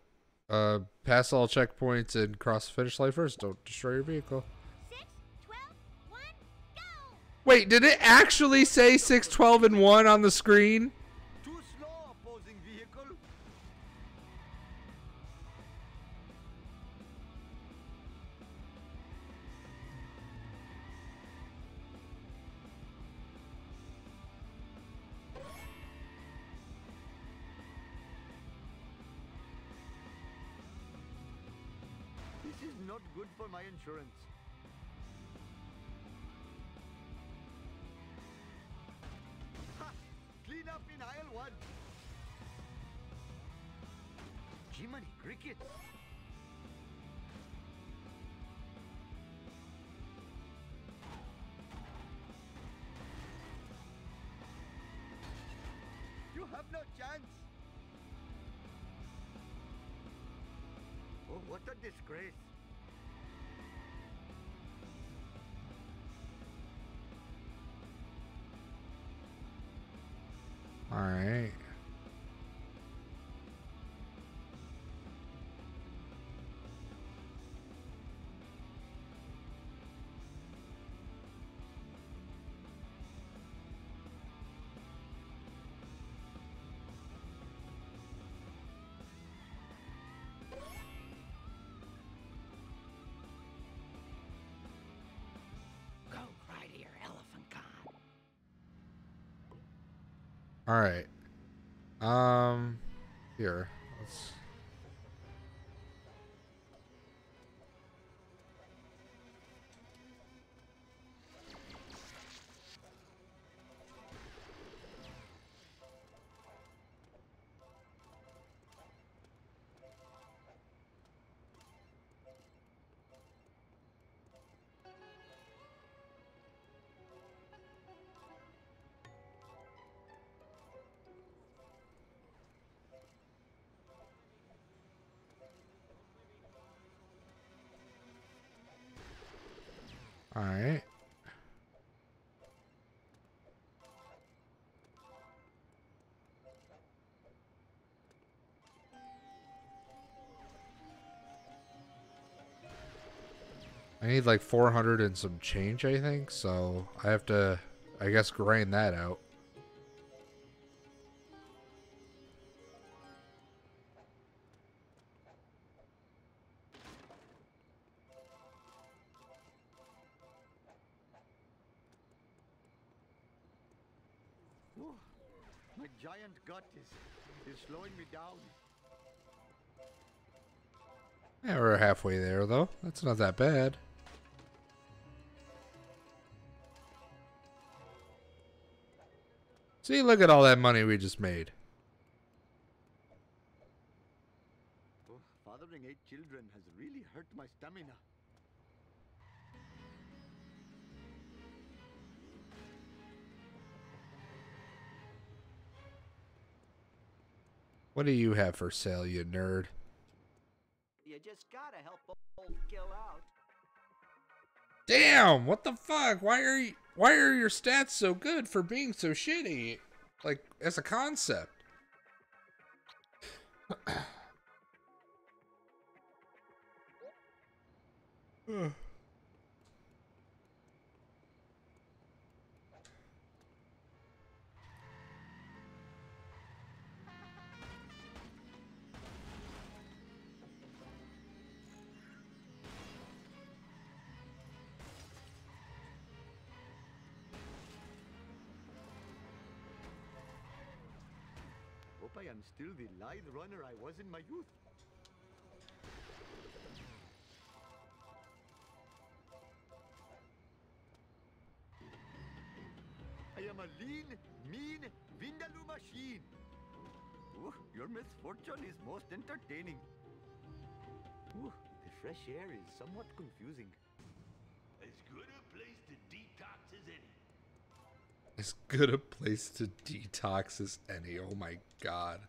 Uh pass all checkpoints and cross the finish line first. Don't destroy your vehicle. Six, twelve, one, go! Wait, did it actually say 6, 12, and 1 on the screen? All right. Um here. All right. I need like 400 and some change, I think. So I have to, I guess, grind that out. Down. Yeah, we're halfway there, though. That's not that bad. See, look at all that money we just made. Oh, fathering eight children has really hurt my stamina. What do you have for sale, you nerd? You just gotta help old Gil out. Damn, what the fuck? Why are you, why are your stats so good for being so shitty? Like as a concept. Still the lithe runner I was in my youth. I am a lean, mean Vindaloo machine. Ooh, your misfortune is most entertaining. Ooh, the fresh air is somewhat confusing. As good a place to detox as any. As good a place to detox as any. Oh my god.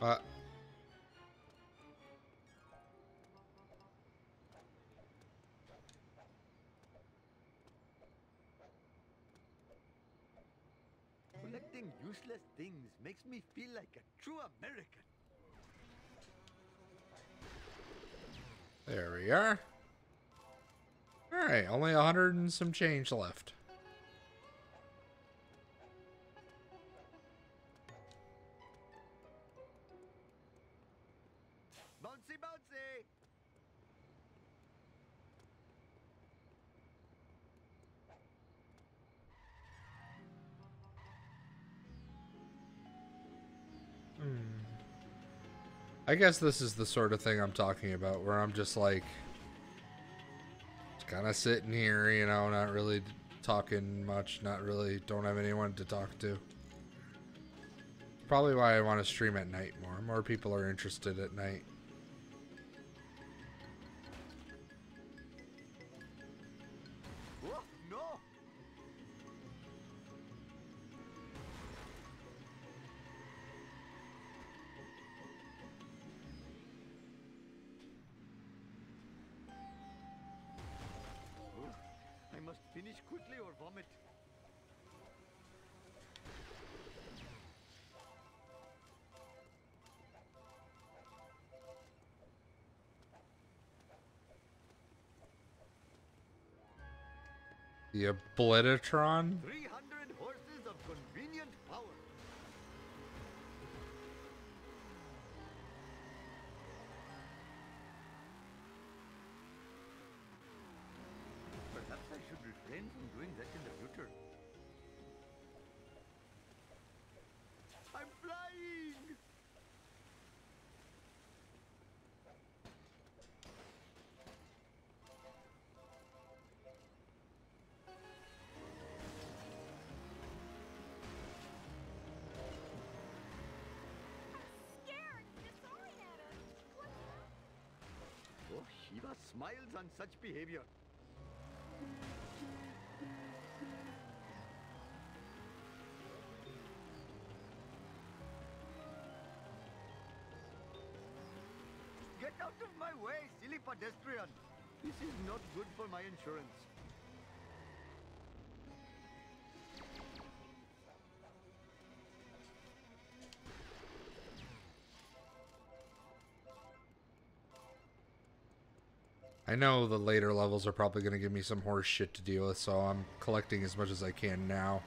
Uh Collecting useless things makes me feel like a true American. there we are. Alright, only a hundred and some change left. I guess this is the sort of thing I'm talking about where I'm just like kind of sitting here, you know, not really talking much, not really don't have anyone to talk to. Probably why I want to stream at night more. More people are interested at night. The Obliteratron? 300 on such behavior. Get out of my way, silly pedestrian. This is not good for my insurance. Know the later levels are probably going to give me some horse shit to deal with, so I'm collecting as much as I can now.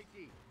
Move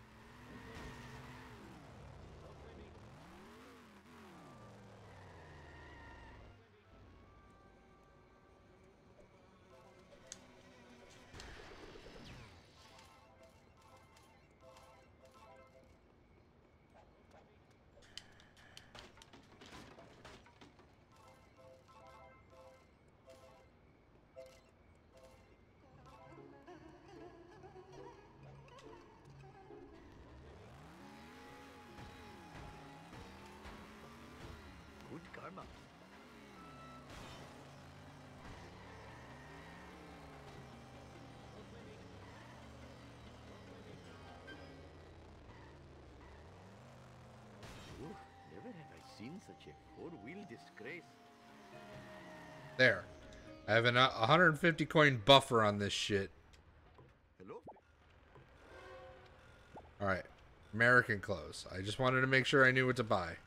seen such a four-wheel disgrace. There. I have an uh, 150 coin buffer on this shit. Hello? All right. American clothes. I just wanted to make sure I knew what to buy.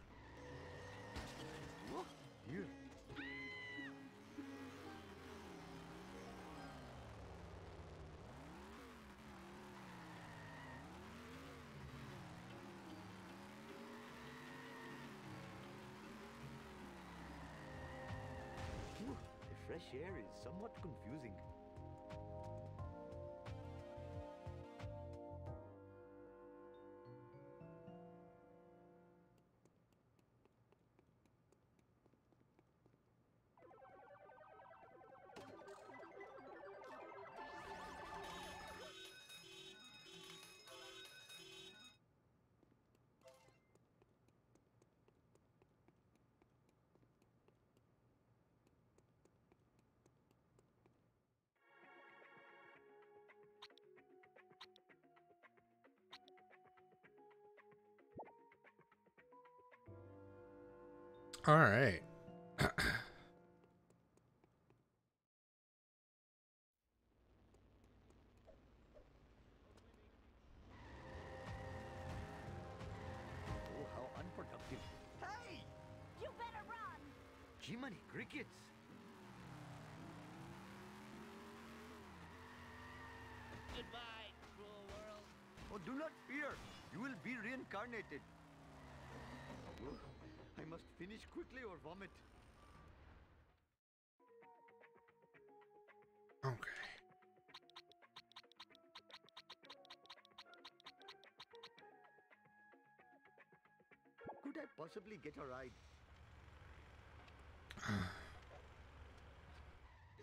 World. Oh, do not fear. You will be reincarnated. Must finish quickly or vomit. Okay. Could I possibly get a ride?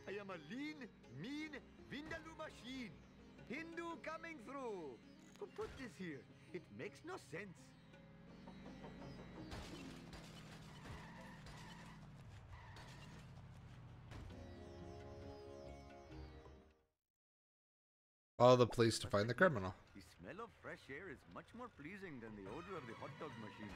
I am a lean, mean Vindaloo machine. Hindu coming through. Who put this here? It makes no sense. Follow the police to find the criminal. The smell of fresh air is much more pleasing than the odor of the hot dog machine.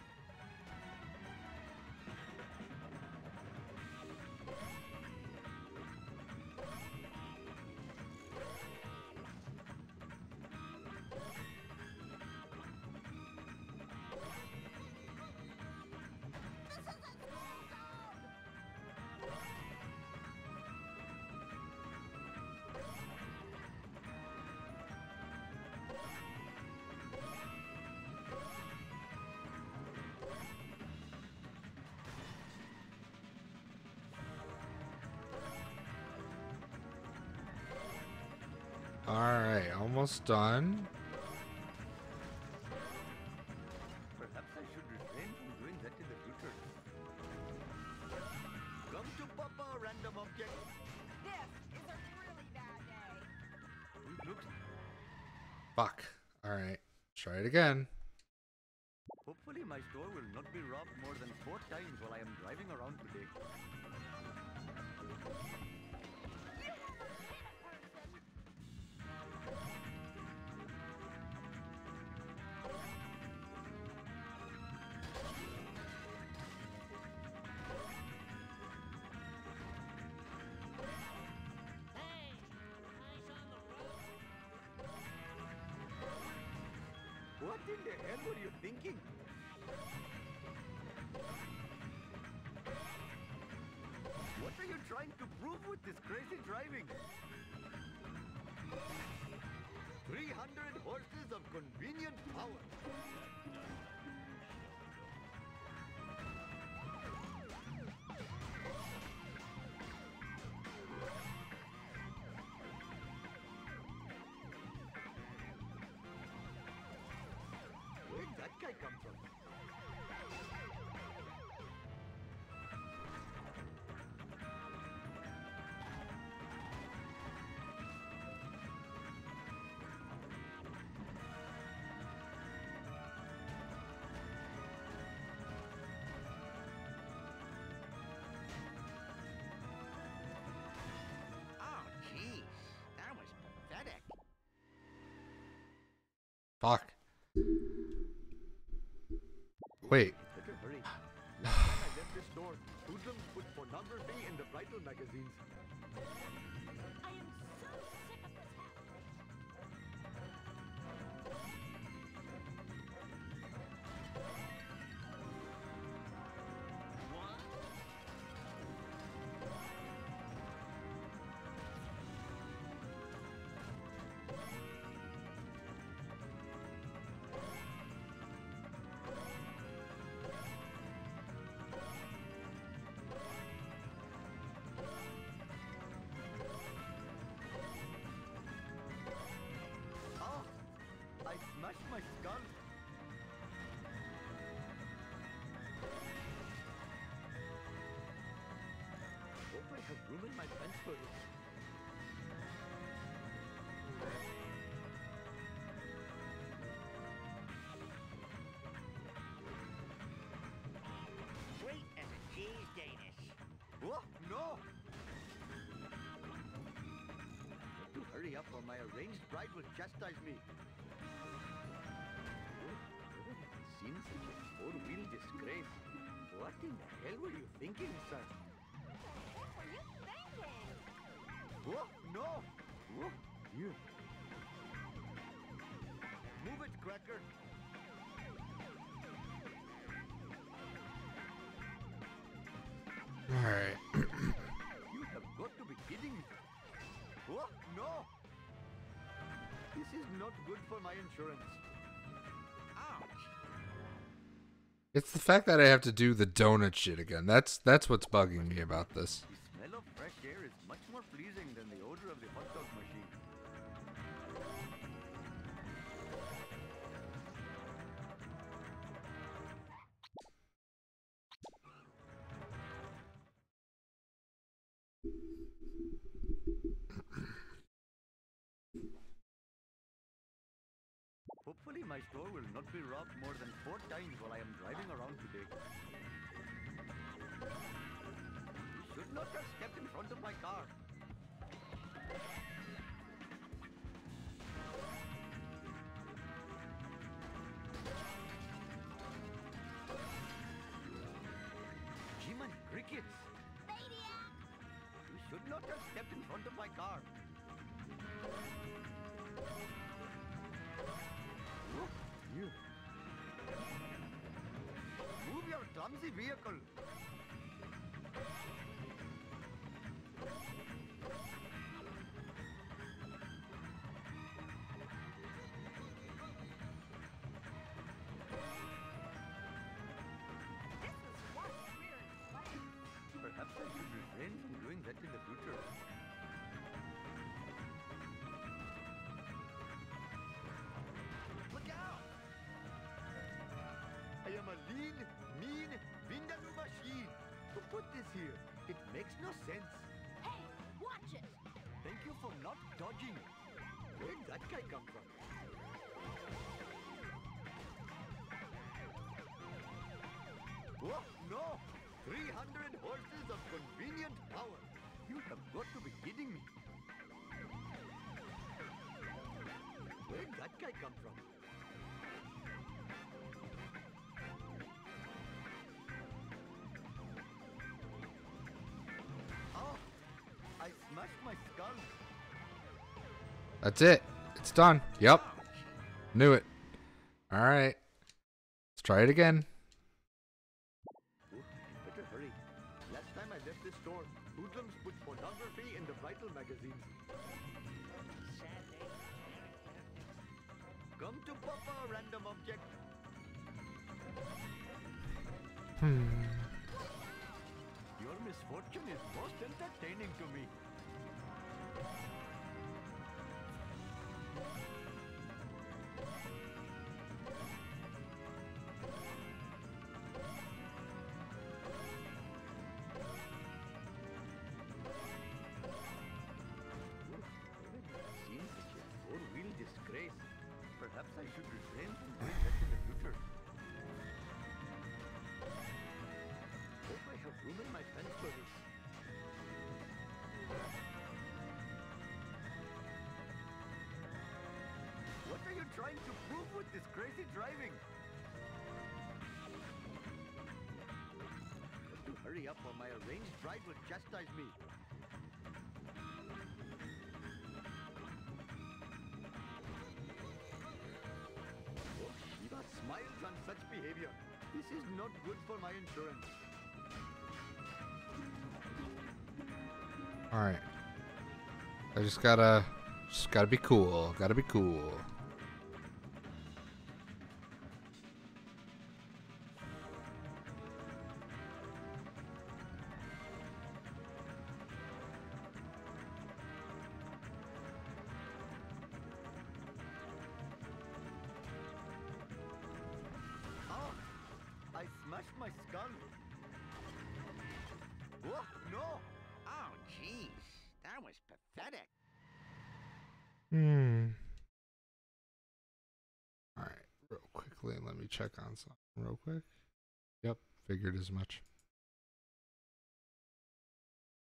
Almost done. Perhaps I should refrain from doing that in the future. Come to Papa, random object. This is a really bad day. Looks. Fuck. Alright. Try it again. Hopefully, my store will not be robbed more than four times while I am driving around today. In the hell were you thinking? What are you trying to prove with this crazy driving? 300 horses of convenient power. Come from? Wait. My skull. Hope I have room in my pants for it. Sweet as a cheese Danish. Oh, no! To hurry up or my arranged bride will chastise me. Never have I seen such disgrace. What in the hell were you thinking, sir? What were you thinking? Oh, no! Oh, dear. Move it, Cracker. Alright. You have got to be kidding me. Oh, no! This is not good for my insurance. It's the fact that I have to do the donut shit again. That's that's what's bugging me about this. The smell of fresh air is much more pleasing than the odor of the hot dog machine. Hopefully my store will not be robbed more than four times while I am driving around today. You should not have stepped in front of my car. Jiminy crickets! You should not have stepped in front of my car. Clumsy vehicle. Put this here, it makes no sense. Hey, watch it! Thank you for not dodging. Where'd that guy come from? Oh, no! 300 horses of convenient power. You have got to be kidding me. Where'd that guy come from? That's it. It's done. Yep. Knew it. All right. Let's try it again. Better hurry. Last time I left this store, hoodlums put pornography in the vital magazines. Come to Papa, random object. Hmm. Your misfortune is most entertaining to me. Seems trying to prove with this crazy driving? To hurry up or my arranged bride will chastise me. Oh, Shiva smiles on such behavior. This is not good for my insurance. All right. I just gotta, just gotta be cool. Gotta be cool. Real quickly, let me check on something real quick. Yep, figured as much.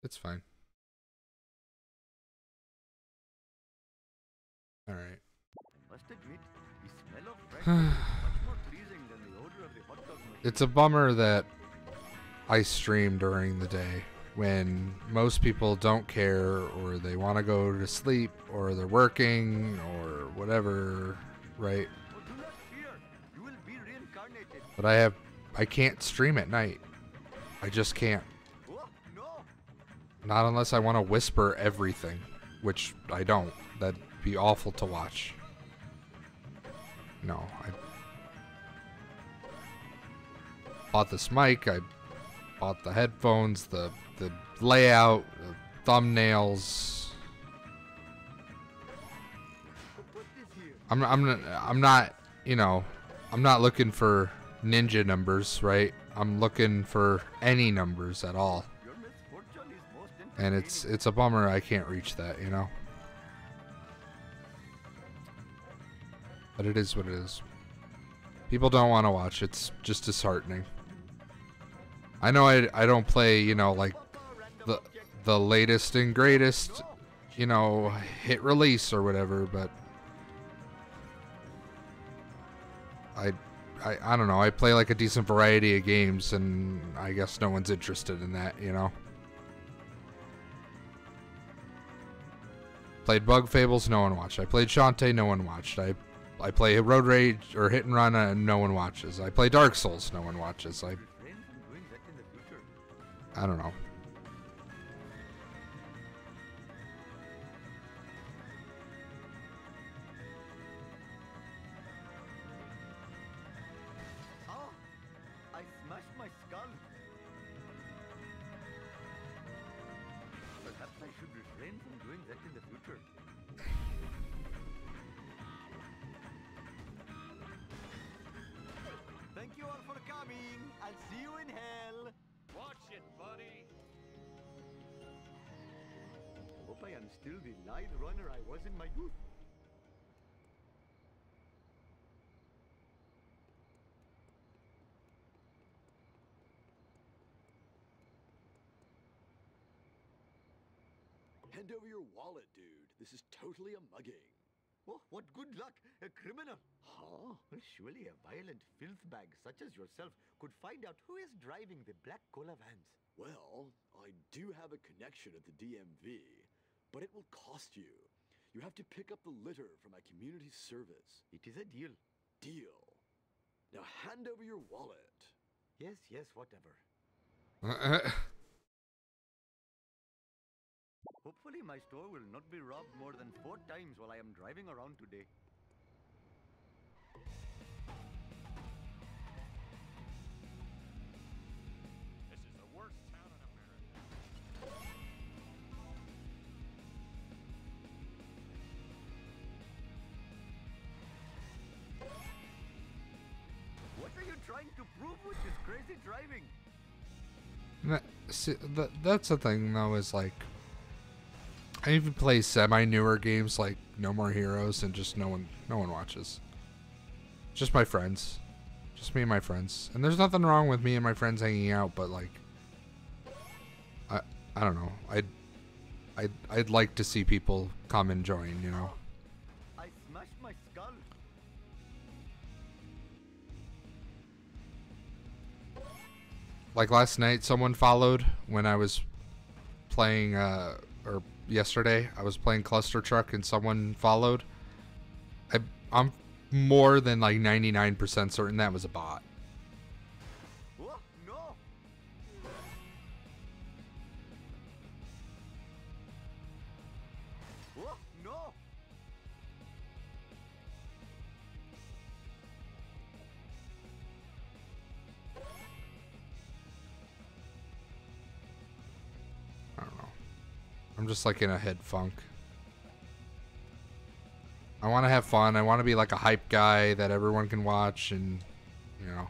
It's fine. All right. Admit, the smell of fresh much more pleasing than the odor of the hot dog machine. It's a bummer that I stream during the day when most people don't care or they want to go to sleep or they're working or whatever, right? But I have I can't stream at night. I just can't. Not unless I want to whisper everything, which I don't. That'd be awful to watch. No, I bought this mic. I bought the headphones, the the layout, the thumbnails. I'm I'm I'm not you know I'm not looking for ninja numbers, right? I'm looking for any numbers at all. And it's it's a bummer I can't reach that, you know. But it is what it is. People don't want to watch. It's just disheartening. I know I, I don't play, you know, like the the latest and greatest, you know, hit release or whatever, but I I I don't know. I play like a decent variety of games and I guess no one's interested in that, you know. Played Bug Fables, no one watched. I played Shantae, no one watched. I I play Road Rage or Hit and Run, and no one watches. I play Dark Souls, no one watches. I. I don't know. Wallet, dude. This is totally a mugging. Oh, what good luck! A criminal! Huh? Well, surely a violent filth bag such as yourself could find out who is driving the black cola vans. Well, I do have a connection at the DMV, but it will cost you. You have to pick up the litter for my community service. It is a deal. Deal. Now hand over your wallet. Yes, yes, whatever. Uh, uh, my store will not be robbed more than four times while I am driving around today. This is the worst town in America. What are you trying to prove with this crazy driving? That, see, that, that's the thing though is like I even play semi newer games like No More Heroes and just no one no one watches. Just my friends. Just me and my friends. And there's nothing wrong with me and my friends hanging out, but like I I don't know. I'd I'd I'd like to see people come and join, you know. I smashed my skull. Like last night someone followed when I was playing uh or yesterday I was playing Clustertruck and someone followed. I I'm more than like 99% certain that was a bot. I'm just like in a head funk. I want to have fun. I want to be like a hype guy that everyone can watch and, you know,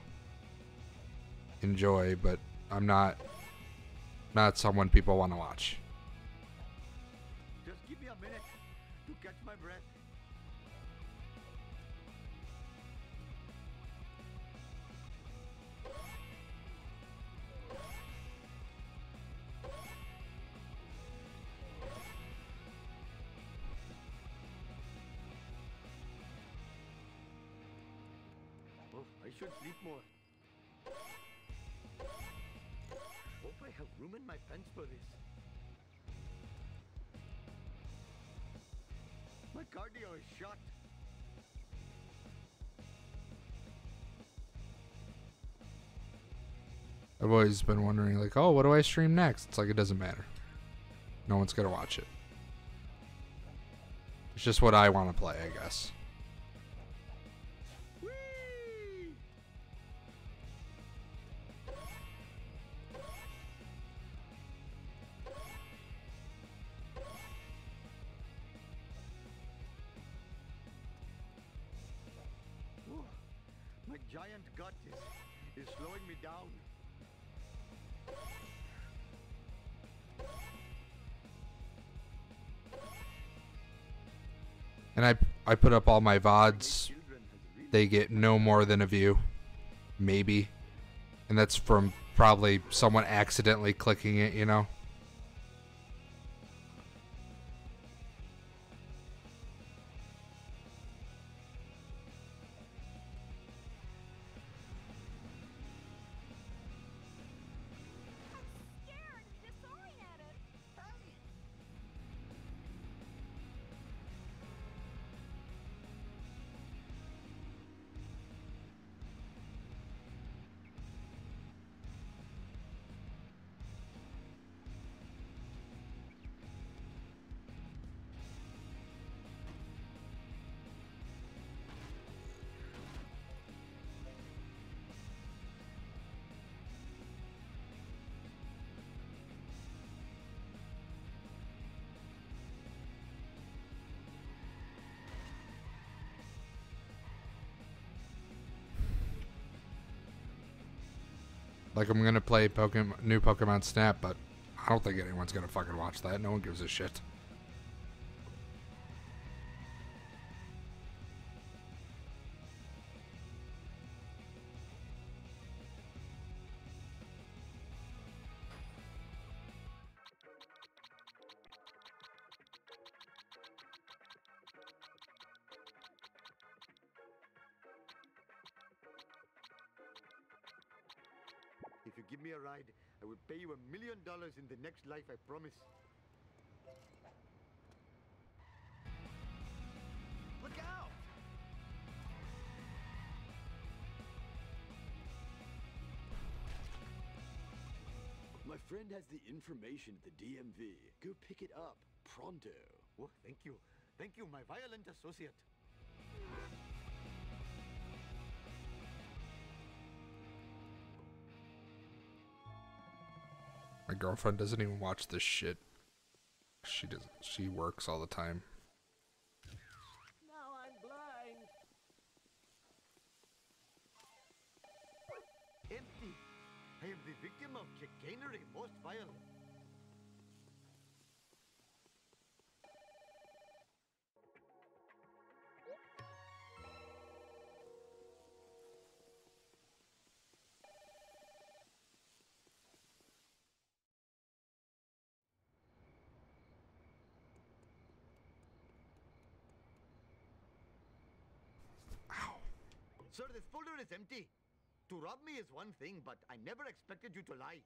enjoy, but I'm not not someone people want to watch. Should sleep more. Hope I have room in my pants for this. My cardio is shot. I've always been wondering, like, oh, what do I stream next? It's like it doesn't matter. No one's gonna watch it. It's just what I want to play, I guess. Giant gut is, is slowing me down. And I I put up all my vods. They get no more than a view, maybe, and that's from probably someone accidentally clicking it. You know. Like I'm gonna play Pokemon, new Pokemon Snap, but I don't think anyone's gonna fucking watch that. No one gives a shit. Give me a ride, I will pay you a million dollars in the next life, I promise. Look out! My friend has the information at the DMV. Go pick it up. Pronto. Oh, thank you. Thank you, my violent associate. My girlfriend doesn't even watch this shit. She does. She works all the time. Now I'm blind. Empty. I am the victim of chicanery, most vile. Folder is empty. To rob me is one thing, but I never expected you to lie.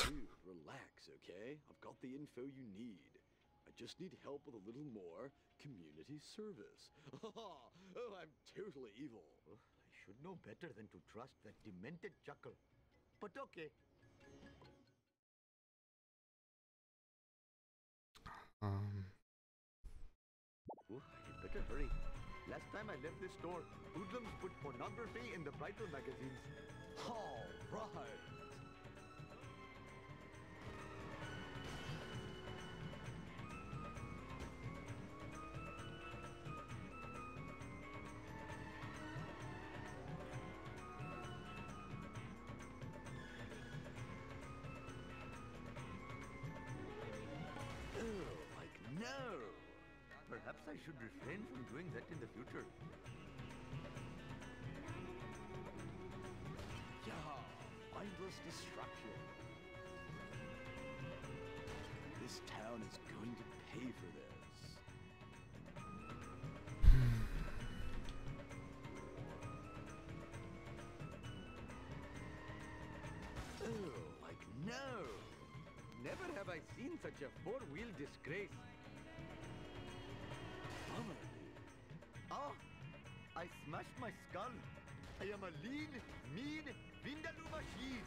Dude, relax, okay? I've got the info you need. I just need help with a little more community service. oh, I'm totally evil. Oh, I should know better than to trust that demented chuckle. But okay. Um. Time I left this store, hoodlums put pornography in the bridal magazines. All right. I should refrain from doing that in the future. Yeah, mindless destruction. This town is going to pay for this. Oh, like no. Never have I seen such a four-wheel disgrace. Ah, I smashed my skull. I am a lean, mean Vindaloo machine.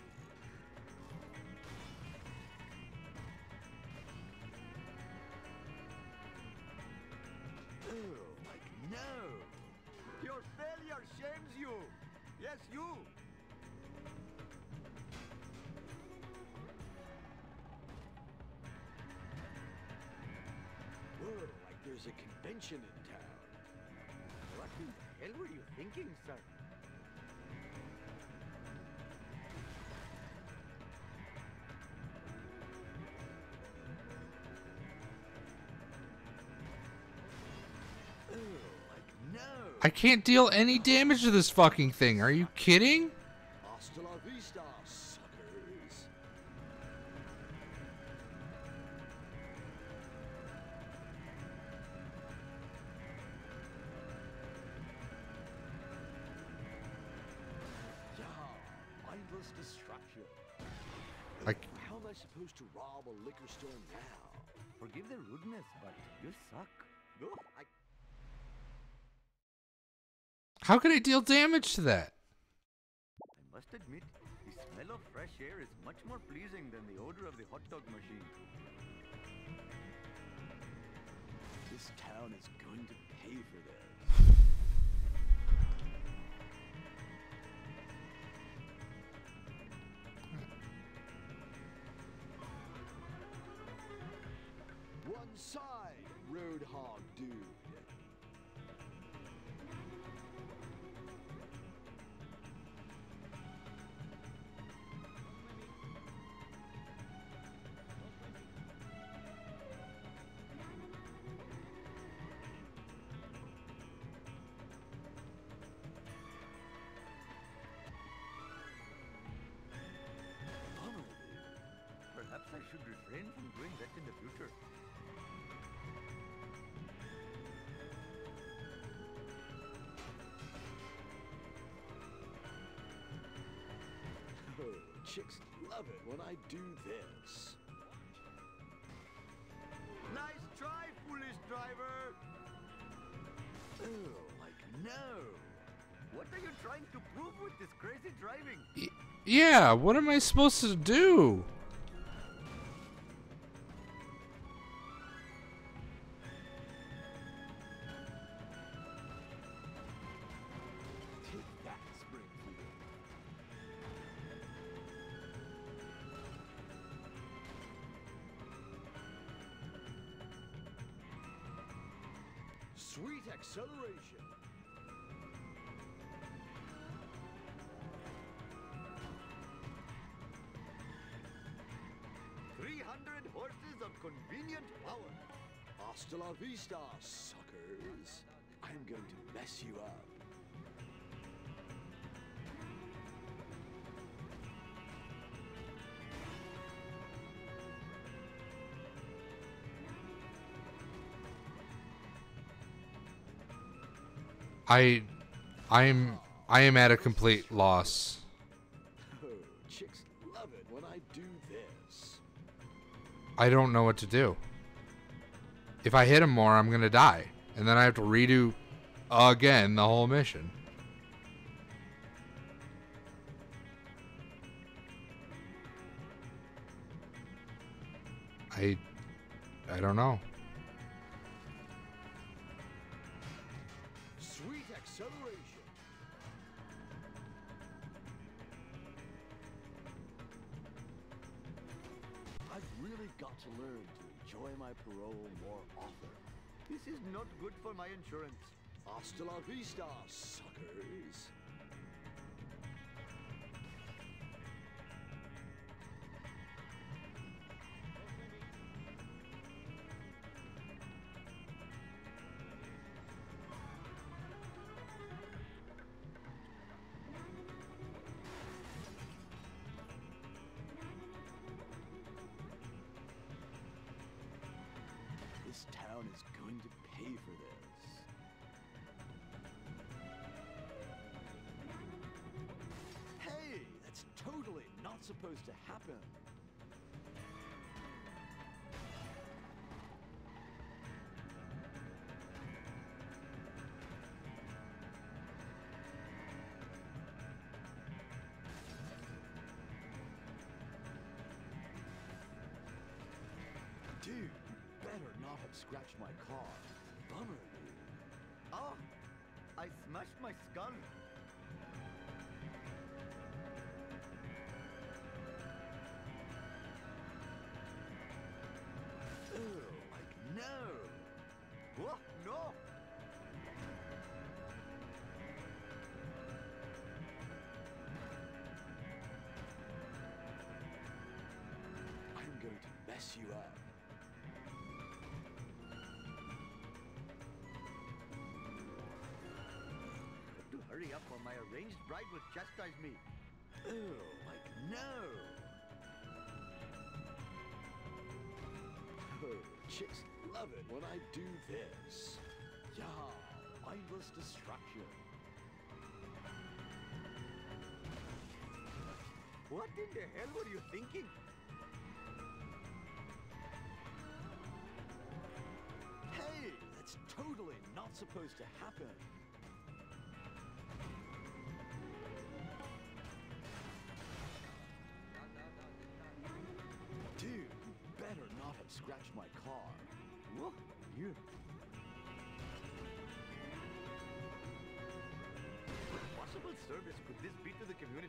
Oh, like no. Your failure shames you. Yes, you. Whoa, like there's a convention in town. Hell were you thinking, sir? I can't deal any damage to this fucking thing. Are you kidding? Mindless destruction. I, How am I supposed to rob a liquor store now? Forgive the rudeness, but you suck. Oh, I how could I deal damage to that? I must admit, the smell of fresh air is much more pleasing than the odor of the hot dog machine. This town is going to pay for this. hog, dude. Perhaps I should refrain from doing that in the future. Chicks love it when I do this. Nice try, foolish driver! Oh, like no! What are you trying to prove with this crazy driving? Yeah, what am I supposed to do? Vista, suckers. I'm going to mess you up. I I'm I am at a complete loss. Oh, chicks love it when I do this. I don't know what to do. If I hit him more, I'm going to die. And then I have to redo again the whole mission. I I don't know. This is not good for my insurance. Hasta la vista, suckers. Town is going to pay for this. Hey, that's totally not supposed to happen. Have scratched my car. Bummer. Oh, I smashed my skull. Oh, like no. What? Oh, no! I'm going to mess you up. Hurry up or my arranged bride will chastise me. Oh, like no. Oh, chicks love it when I do this. Yeah, mindless destruction. What in the hell were you thinking? Hey, that's totally not supposed to happen.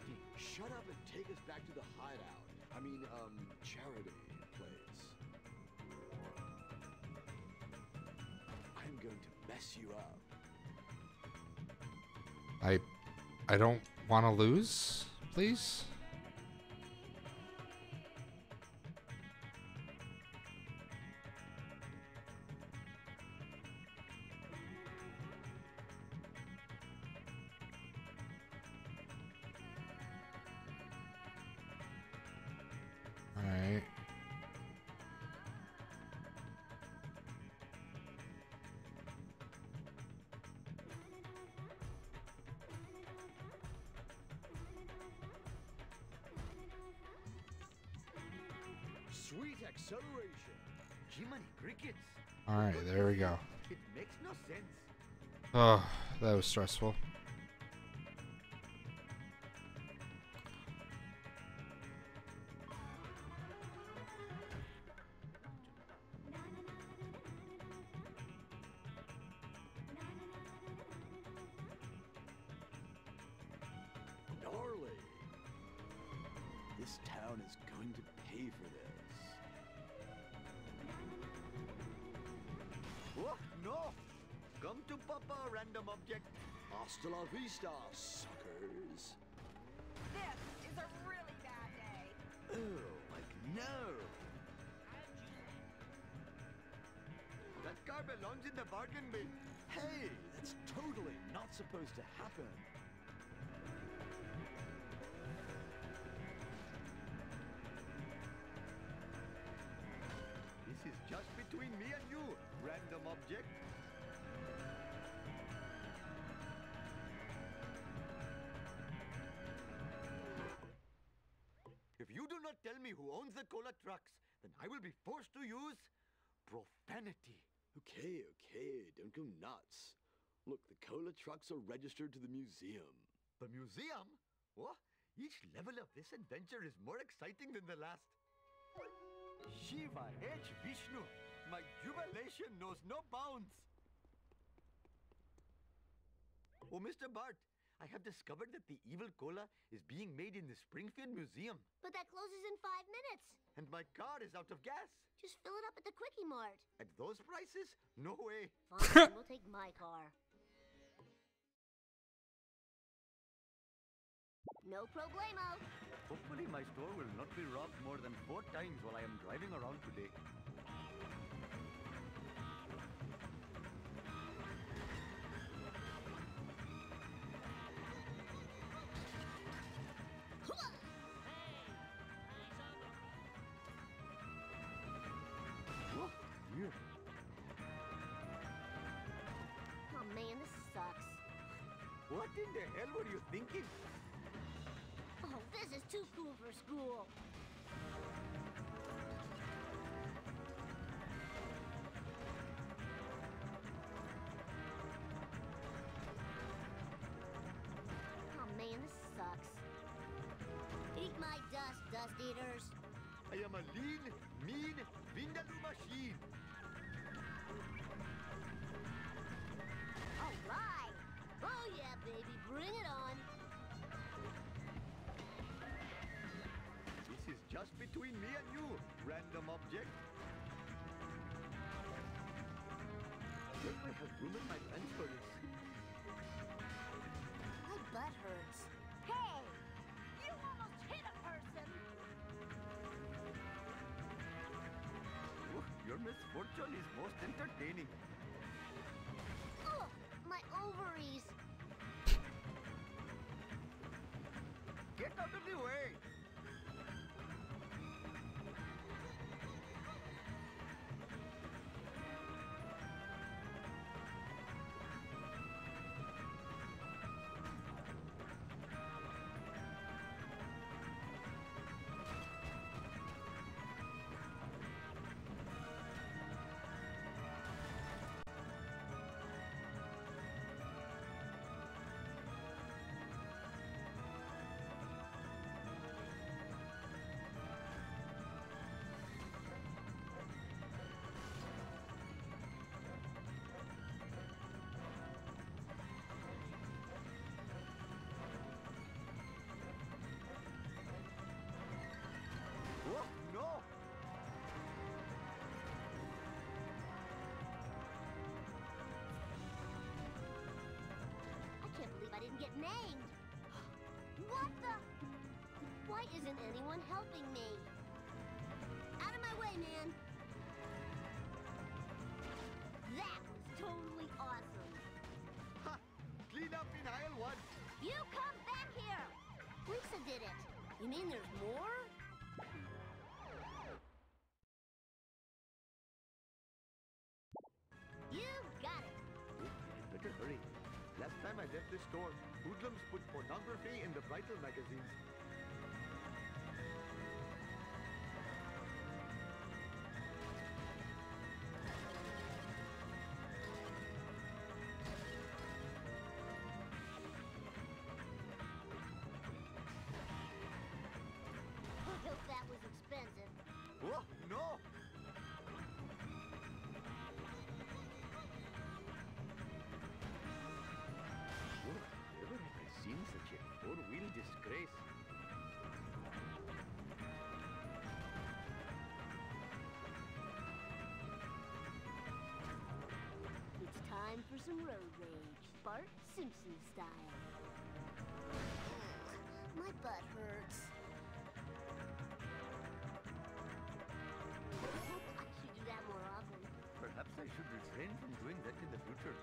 50. Shut up and take us back to the hideout. I mean, um, charity place. I'm going to mess you up. I I don't want to lose, please. Go. It makes no sense. Oh, that was stressful. If you do not tell me who owns the cola trucks, then I will be forced to use profanity. Okay, okay, don't go nuts. Look, the cola trucks are registered to the museum. The museum? What? Each level of this adventure is more exciting than the last. Shiva H. Vishnu, my jubilation knows no bounds. Oh, Mr. Bart, I have discovered that the evil cola is being made in the Springfield Museum, But that closes in five minutes. and my car is out of gas. Just fill it up at the Kwik-E-Mart. At those prices? No way. Fine, we'll take my car. No problemo. Hopefully, my store will not be robbed more than four times while I am driving around today. What in the hell were you thinking? Oh, this is too cool for school. Oh man, this sucks. Eat my dust, dust eaters. I am a lean, mean Vindaloo machine. Just between me and you, random object. Think I have ruined my plans for this. My butt hurts. Hey, you almost hit a person. Oh, your misfortune is most entertaining. Ugh, my ovaries. Get out of the way! I didn't get named. What the? Why isn't anyone helping me? Out of my way, man. That was totally awesome. Ha! Clean up in aisle one. You come back here. Lisa did it. You mean there's more? Time I left this store, hoodlums put pornography in the Vital magazines. Some road rage, Bart Simpson style. My butt hurts. I should do that more often. Perhaps I should refrain from doing that in the future.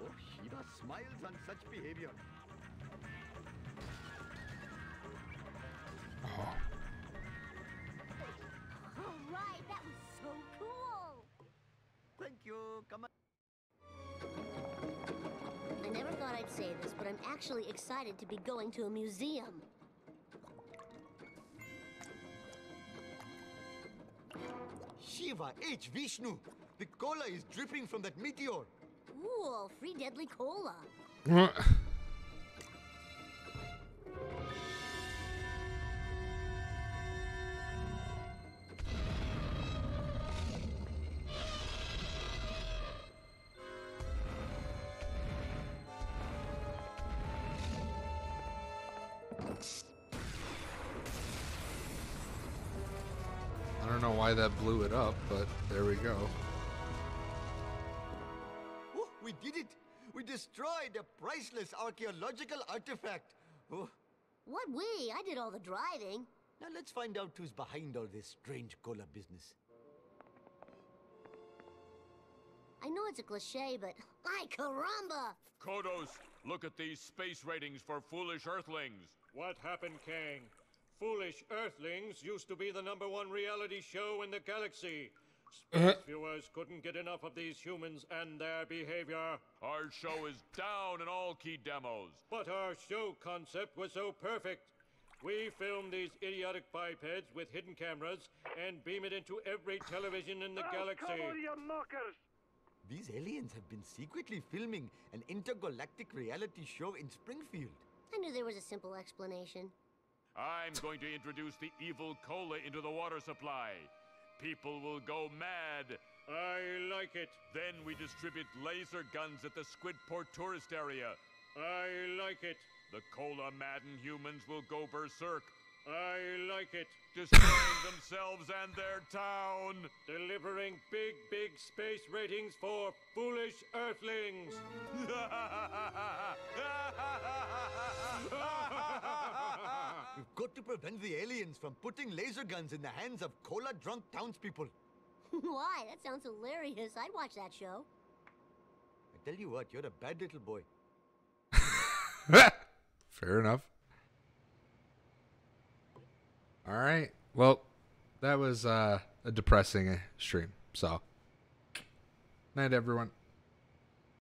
Oh, Shiva smiles on such behavior. Say this, but I'm actually excited to be going to a museum. Shiva H. Vishnu. The cola is dripping from that meteor. Ooh, free deadly cola. why that blew it up, but there we go. Oh, we did it. We destroyed a priceless archaeological artifact. Oh, What we? I did all the driving. now let's find out who's behind all this strange cola business. I know it's a cliche, but ay caramba! Kodos, look at these space ratings for foolish Earthlings. What happened, Kang? Foolish Earthlings used to be the number one reality show in the galaxy. Uh-huh. Space viewers couldn't get enough of these humans and their behavior. Our show is down in all key demos. But our show concept was so perfect. We filmed these idiotic bipeds with hidden cameras and beam it into every television in the galaxy. These aliens have been secretly filming an intergalactic reality show in Springfield. I knew there was a simple explanation. I'm going to introduce the evil cola into the water supply. People will go mad. I like it. Then we distribute laser guns at the Squidport tourist area. I like it. The cola maddened humans will go berserk, I like it. destroying themselves and their town. Delivering big, big space ratings for foolish Earthlings. We've got to prevent the aliens from putting laser guns in the hands of cola drunk townspeople. Why? That sounds hilarious. I'd watch that show. I tell you what, you're a bad little boy. Fair enough. All right. Well, that was uh, a depressing uh, stream. So, night, everyone.